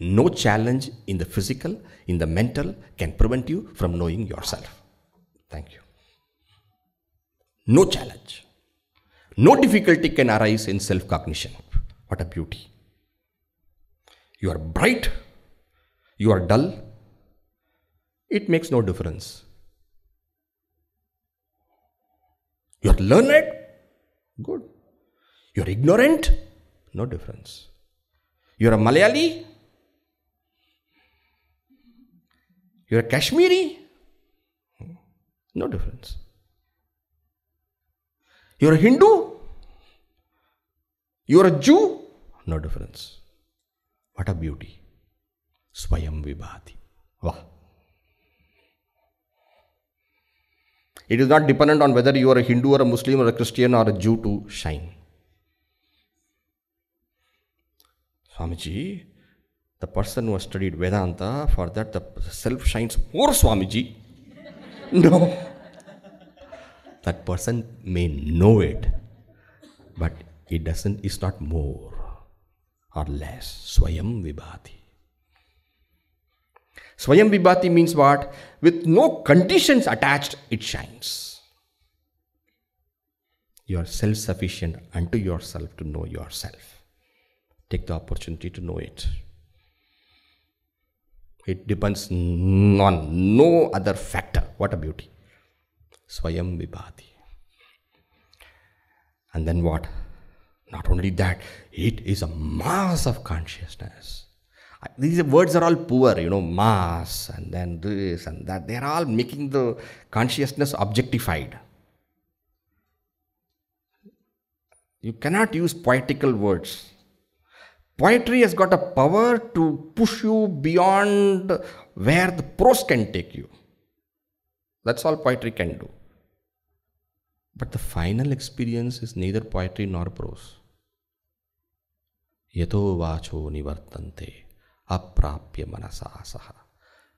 No challenge in the physical, in the mental can prevent you from knowing yourself. Thank you. No challenge. No difficulty can arise in self cognition. What a beauty. You are bright, you are dull, it makes no difference. You are learned, good. You are ignorant, no difference. You are a Malayali, you are a Kashmiri, no difference. You are a Hindu, you are a Jew, no difference. What a beauty. Swayam Vibhati. Wow. It is not dependent on whether you are a Hindu or a Muslim or a Christian or a Jew to shine. Swamiji, the person who has studied Vedanta, for that the self shines more, Swamiji. No. that person may know it, but it doesn't, it's not more or less. Swayam Vibhati. Swayam Vibhati means what? With no conditions attached, it shines. You are self sufficient unto yourself to know yourself. Take the opportunity to know it. It depends on no other factor. What a beauty. Swayam Vibhati. And then what? Not only that, it is a mass of consciousness. These words are all poor, you know, mass and then this and that. They are all making the consciousness objectified. You cannot use poetical words. Poetry has got a power to push you beyond where the prose can take you. That's all poetry can do. But the final experience is neither poetry nor prose. Yato vacho nivartante aprapya manasasaha,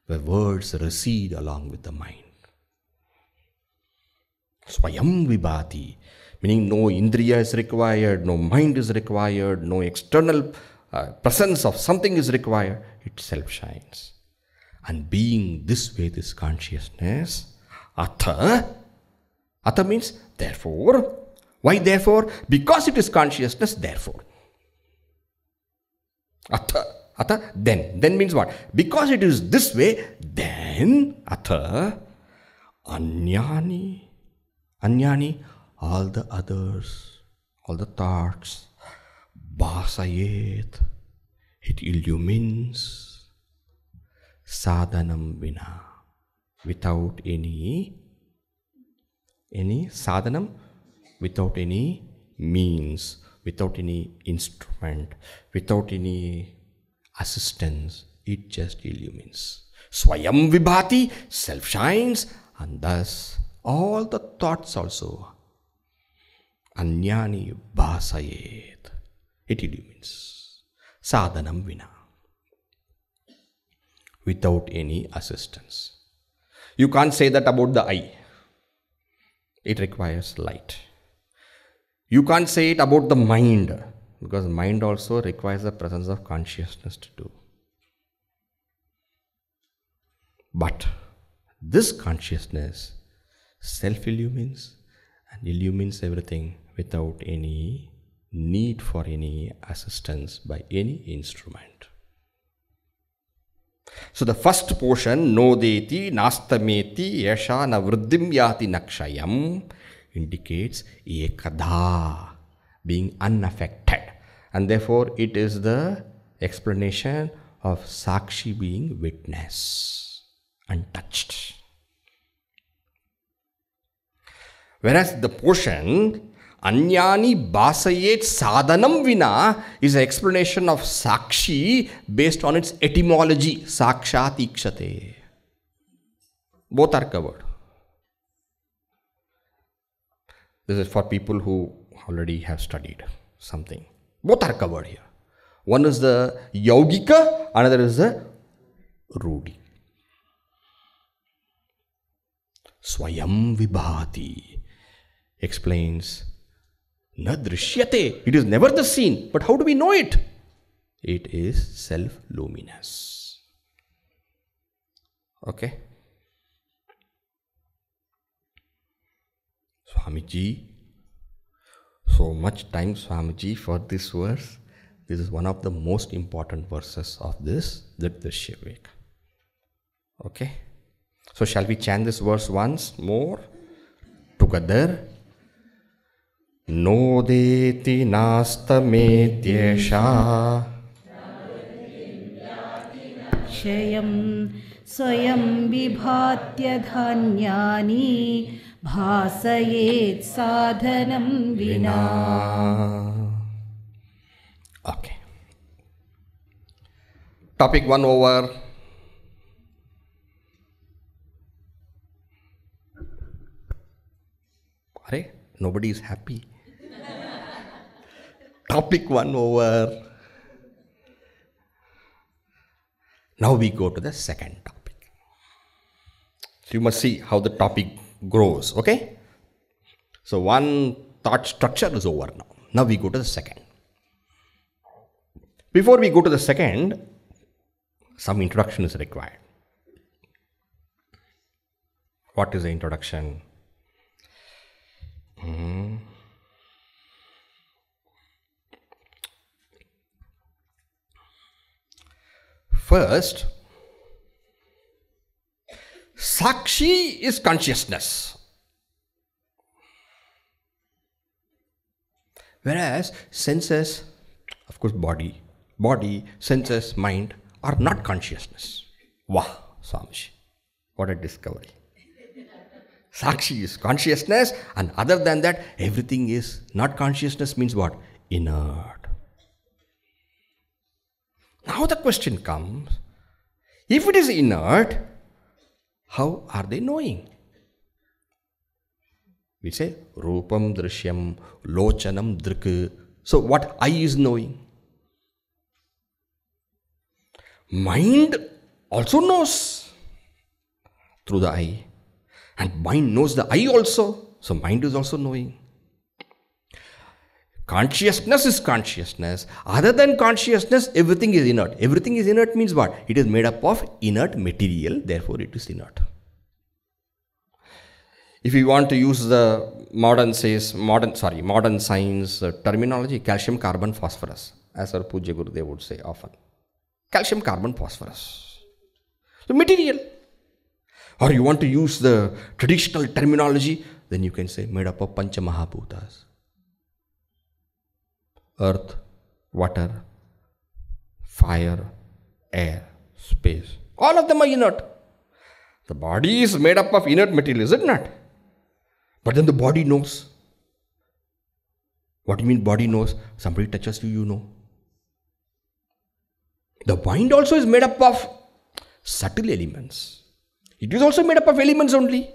where words recede along with the mind. Swayam vibhati, meaning no indriya is required, no mind is required, no external uh, presence of something is required, it self shines. And being this way, this consciousness, atha, atha means therefore. Why therefore? Because it is consciousness, therefore. Atha, atha, then. Then means what? Because it is this way, then, atha, anyani, anyani, all the others, all the thoughts, bhasayet, it illumines sadhanam vina, without any, any sadhanam, without any means, without any instrument, without any assistance, it just illumines. Swayam vibhati, self shines, and thus all the thoughts also. Anyani bhasayet, it illumines. Sadhanam vina, without any assistance. You can't say that about the eye, it requires light. You can't say it about the mind because mind also requires the presence of consciousness to do. But this consciousness self illumines and illumines everything without any need for any assistance by any instrument. So the first portion, nodeti nastameti yasha na vruddhim yati nakshayam, indicates ekadha, being unaffected. And therefore it is the explanation of sakshi being witness, untouched. Whereas the portion Anyani Bhasayet Sadhanam Vina is an explanation of Sakshi based on its etymology, Sakshat Ikshate. Both are covered. This is for people who already have studied something. Both are covered here. One is the Yogika, another is the Rudhi. Swayam Vibhati explains Na drishyate. It is never the seen. But how do we know it? It is self luminous. Okay. Swamiji, so much time, Swamiji, for this verse. This is one of the most important verses of this Drishyavik. Okay. So, shall we chant this verse once more together? नोदेति नास्तमेत्येषा। क्षयं स्वयं विभात्यधान्यानि भासयेत् साधनं विना। Okay topic one over अरे nobody is happy. Topic one over. Now we go to the second topic. So you must see how the topic grows, okay? So one thought structure is over now. Now we go to the second. Before we go to the second, some introduction is required. What is the introduction? Hmm. First, Sakshi is consciousness. Whereas senses, of course, body, body, senses, mind are not consciousness. Wow, Swamiji. What a discovery. Sakshi is consciousness, and other than that, everything is not consciousness means what? Inert. Now the question comes if it is inert, how are they knowing? We say Rupam Drishyam Lochanam Drik. So, what eye is knowing? Mind also knows through the eye. And mind knows the eye also. So, mind is also knowing. Consciousness is consciousness. Other than consciousness, everything is inert. Everything is inert means what? It is made up of inert material, therefore, it is inert. If you want to use the modern says modern sorry modern science uh, terminology, calcium, carbon, phosphorus, as our Pujya Gurudev would say often. Calcium, carbon, phosphorus. The material. Or you want to use the traditional terminology, then you can say made up of Pancha Mahabhutas earth, water, fire, air, space. All of them are inert. The body is made up of inert material, is it not? But then the body knows. What do you mean body knows? Somebody touches you, you know. The mind also is made up of subtle elements. It is also made up of elements only.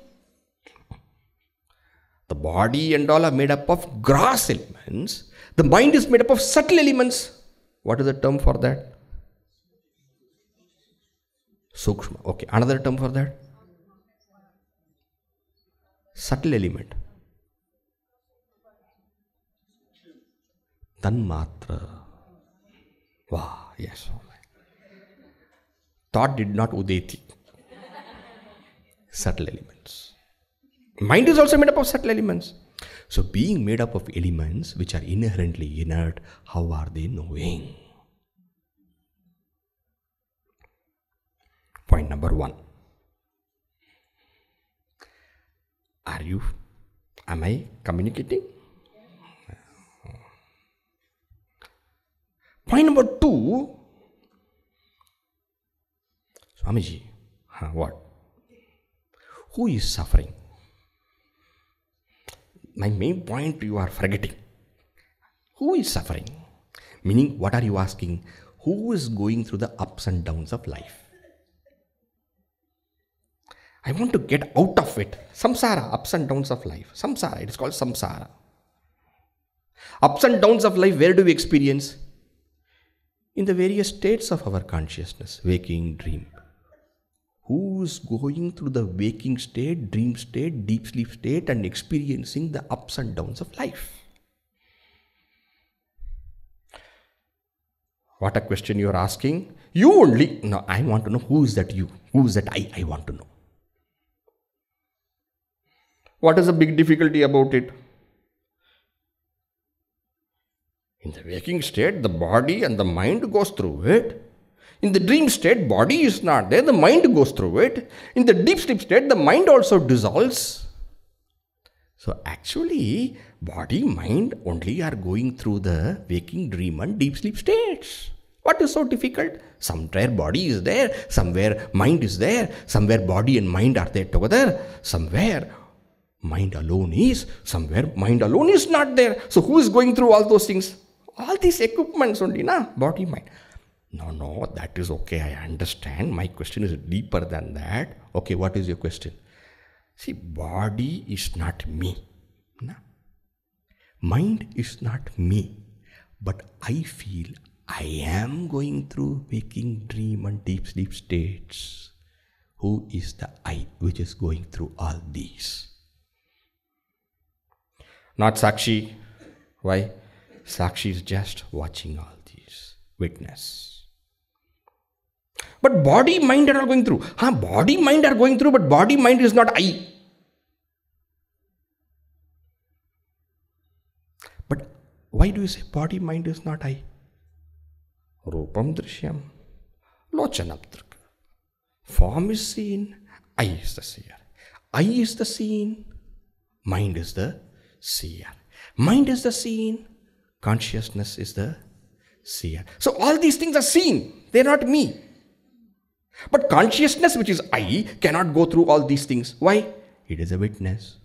The body and all are made up of gross elements. The mind is made up of subtle elements. What is the term for that? Sukshma. Okay, another term for that? Subtle element. Tanmatra. Wow, yes. Thought did not udeti. Subtle elements. Mind is also made up of subtle elements. So, being made up of elements which are inherently inert, how are they knowing? Point number one. Are you, am I communicating? Point number two. Swamiji, huh, what? Who is suffering? My main point you are forgetting. Who is suffering? Meaning, what are you asking? Who is going through the ups and downs of life? I want to get out of it. Samsara, ups and downs of life. Samsara, it is called samsara. Ups and downs of life, where do we experience? In the various states of our consciousness, waking, dream, who's going through the waking state, dream state, deep sleep state, and experiencing the ups and downs of life. What a question you're asking. You only, no, I want to know who is that you? Who is that I? I want to know. What is the big difficulty about it? In the waking state, the body and the mind goes through it. In the dream state, body is not there, the mind goes through it. In the deep sleep state, the mind also dissolves. So actually, body, mind only are going through the waking, dream, and deep sleep states. What is so difficult? Somewhere body is there, somewhere mind is there, somewhere body and mind are there together, somewhere mind alone is, somewhere mind alone is not there. So who is going through all those things? All these equipments only, na? Body, mind. No, no, that is okay. I understand. My question is deeper than that. Okay, what is your question? See, body is not me. No? Mind is not me. But I feel I am going through waking, dream, and deep sleep states. Who is the I which is going through all these? Not Sakshi. Why? Sakshi is just watching all these. Witness. But body, mind are going through. Huh, body, mind are going through, but body, mind is not I. But why do you say body, mind is not I? Rupam drishyam, lochanam Form is seen, I is the seer. I is the seen, mind is the seer. Mind is the seen, consciousness is the seer. So all these things are seen, they're not me. But consciousness, which is I, cannot go through all these things. Why? It is a witness.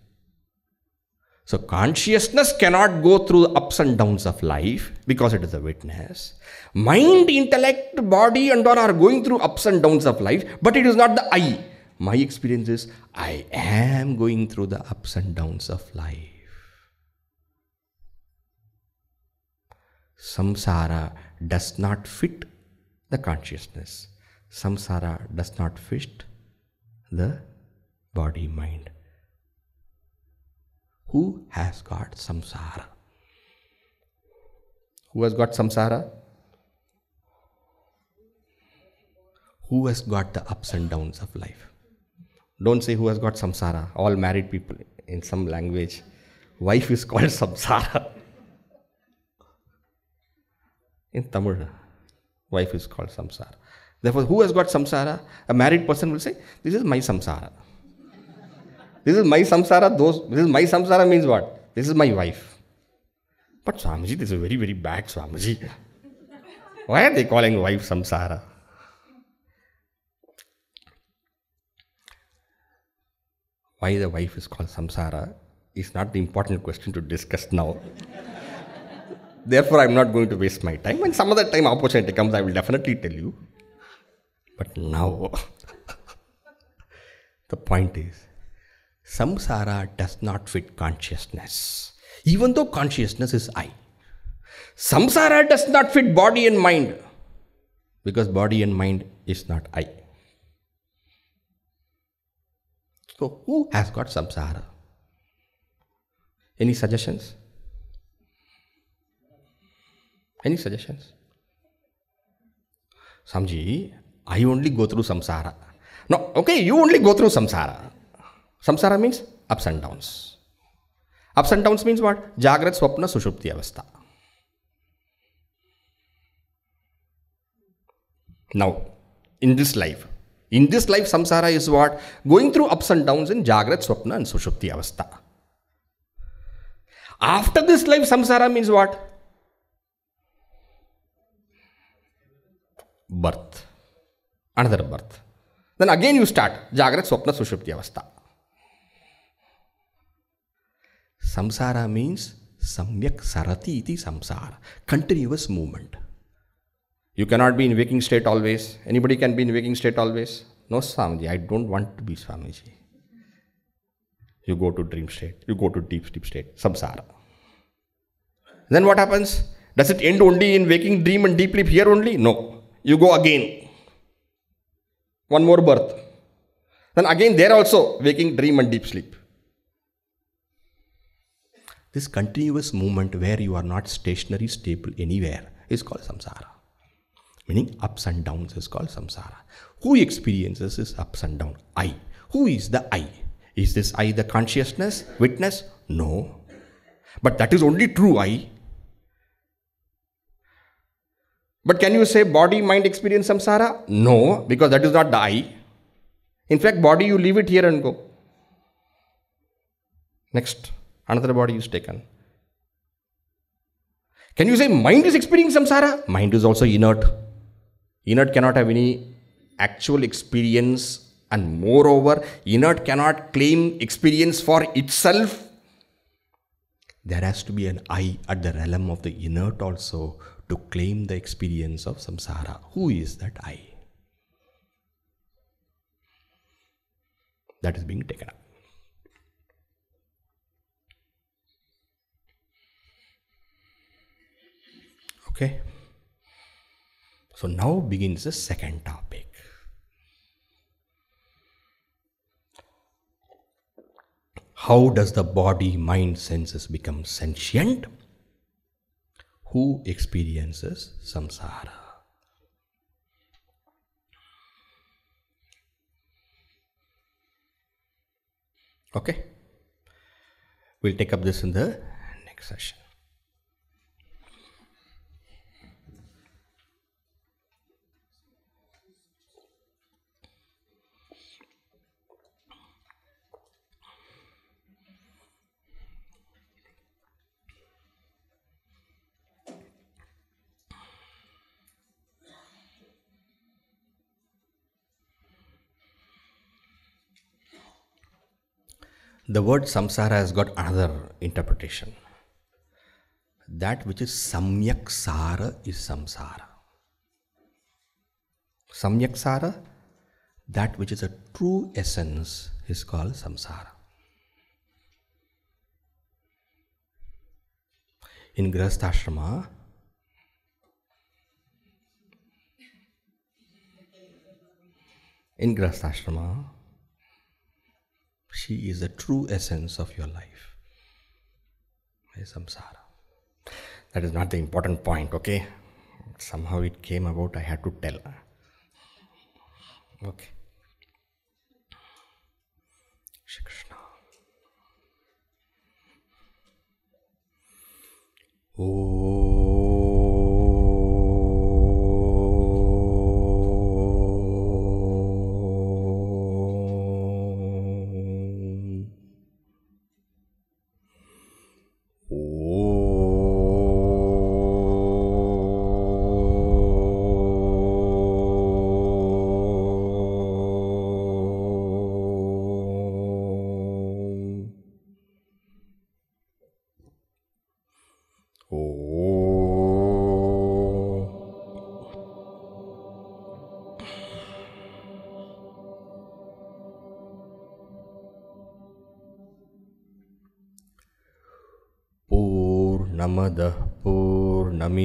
So, consciousness cannot go through the ups and downs of life because it is a witness. Mind, intellect, body, and all are going through ups and downs of life, but it is not the I. My experience is I am going through the ups and downs of life. Samsara does not fit the consciousness. Samsara does not fit the body mind. Who has got samsara? Who has got samsara? Who has got the ups and downs of life? Don't say who has got samsara. All married people in some language. Wife is called samsara. In Tamil, wife is called samsara. Therefore, who has got samsara? A married person will say, This is my samsara. This is my samsara. Those, this is my samsara means what? This is my wife. But Swamiji, this is a very, very bad, Swamiji. Why are they calling wife samsara? Why the wife is called samsara is not the important question to discuss now. Therefore, I'm not going to waste my time. When some other time opportunity comes, I will definitely tell you. But now, the point is, samsara does not fit consciousness, even though consciousness is I. Samsara does not fit body and mind, because body and mind is not I. So, who has got samsara? Any suggestions? Any suggestions? Samji, I only go through samsara. No, okay, you only go through samsara. Samsara means ups and downs. Ups and downs means what? Jagrat, Swapna, Sushupti Avastha. Now, in this life, in this life, samsara is what? Going through ups and downs in Jagrat, Swapna, and Sushupti Avastha. After this life, samsara means what? Birth. Another birth. Then again you start Jagrat, Swapna, Sushupti Avastha. Samsara means Samyak Sarati iti samsara. Continuous movement. You cannot be in waking state always. Anybody can be in waking state always? No, Swamiji, I don't want to be Swamiji. You go to dream state, you go to deep sleep state, samsara. Then what happens? Does it end only in waking dream and deep sleep here only? No. You go again. One more birth. Then again there also waking dream and deep sleep. This continuous movement where you are not stationary, stable anywhere is called samsara. Meaning ups and downs is called samsara. Who experiences this ups and downs? I. Who is the I? Is this I the consciousness, witness? No. But that is only true I. But can you say body, mind experience samsara? No, because that is not the I. In fact, body you leave it here and go. Next, another body is taken. Can you say mind is experiencing samsara? Mind is also inert. Inert cannot have any actual experience, and moreover, inert cannot claim experience for itself. There has to be an I at the realm of the inert also to claim the experience of samsara. Who is that I? That is being taken up. Okay. So now begins the second topic. How does the body, mind, senses become sentient? Who experiences samsara? Okay. We'll take up this in the next session. The word samsara has got another interpretation. That which is samyak sara is samsara. Samyak sara, that which is a true essence, is called samsara. In Grihastha in Grihastha she is the true essence of your life. Samsara. That is not the important point, okay? Somehow it came about, I had to tell. Okay. Shri Krishna. Oh.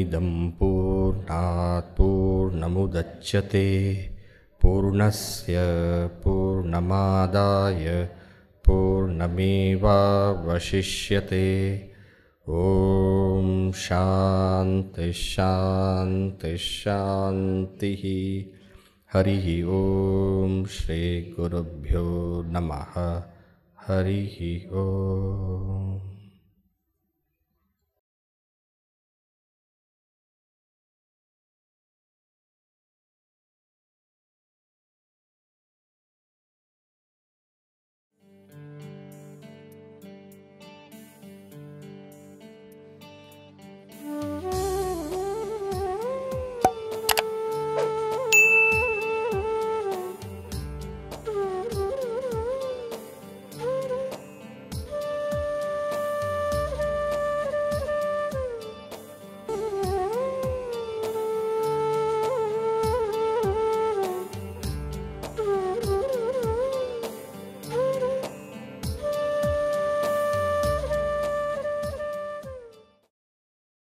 पूर्णमिदं पूर्णात् पूर्णमुदच्यते पूर्णस्य पूर्णमादाय पूर्णमेवावशिष्यते। ॐ शान्तिश्शान्तिश्शान्तिः हरिः ॐ श्रीगुरुभ्यो नमः। हरिः ॐ।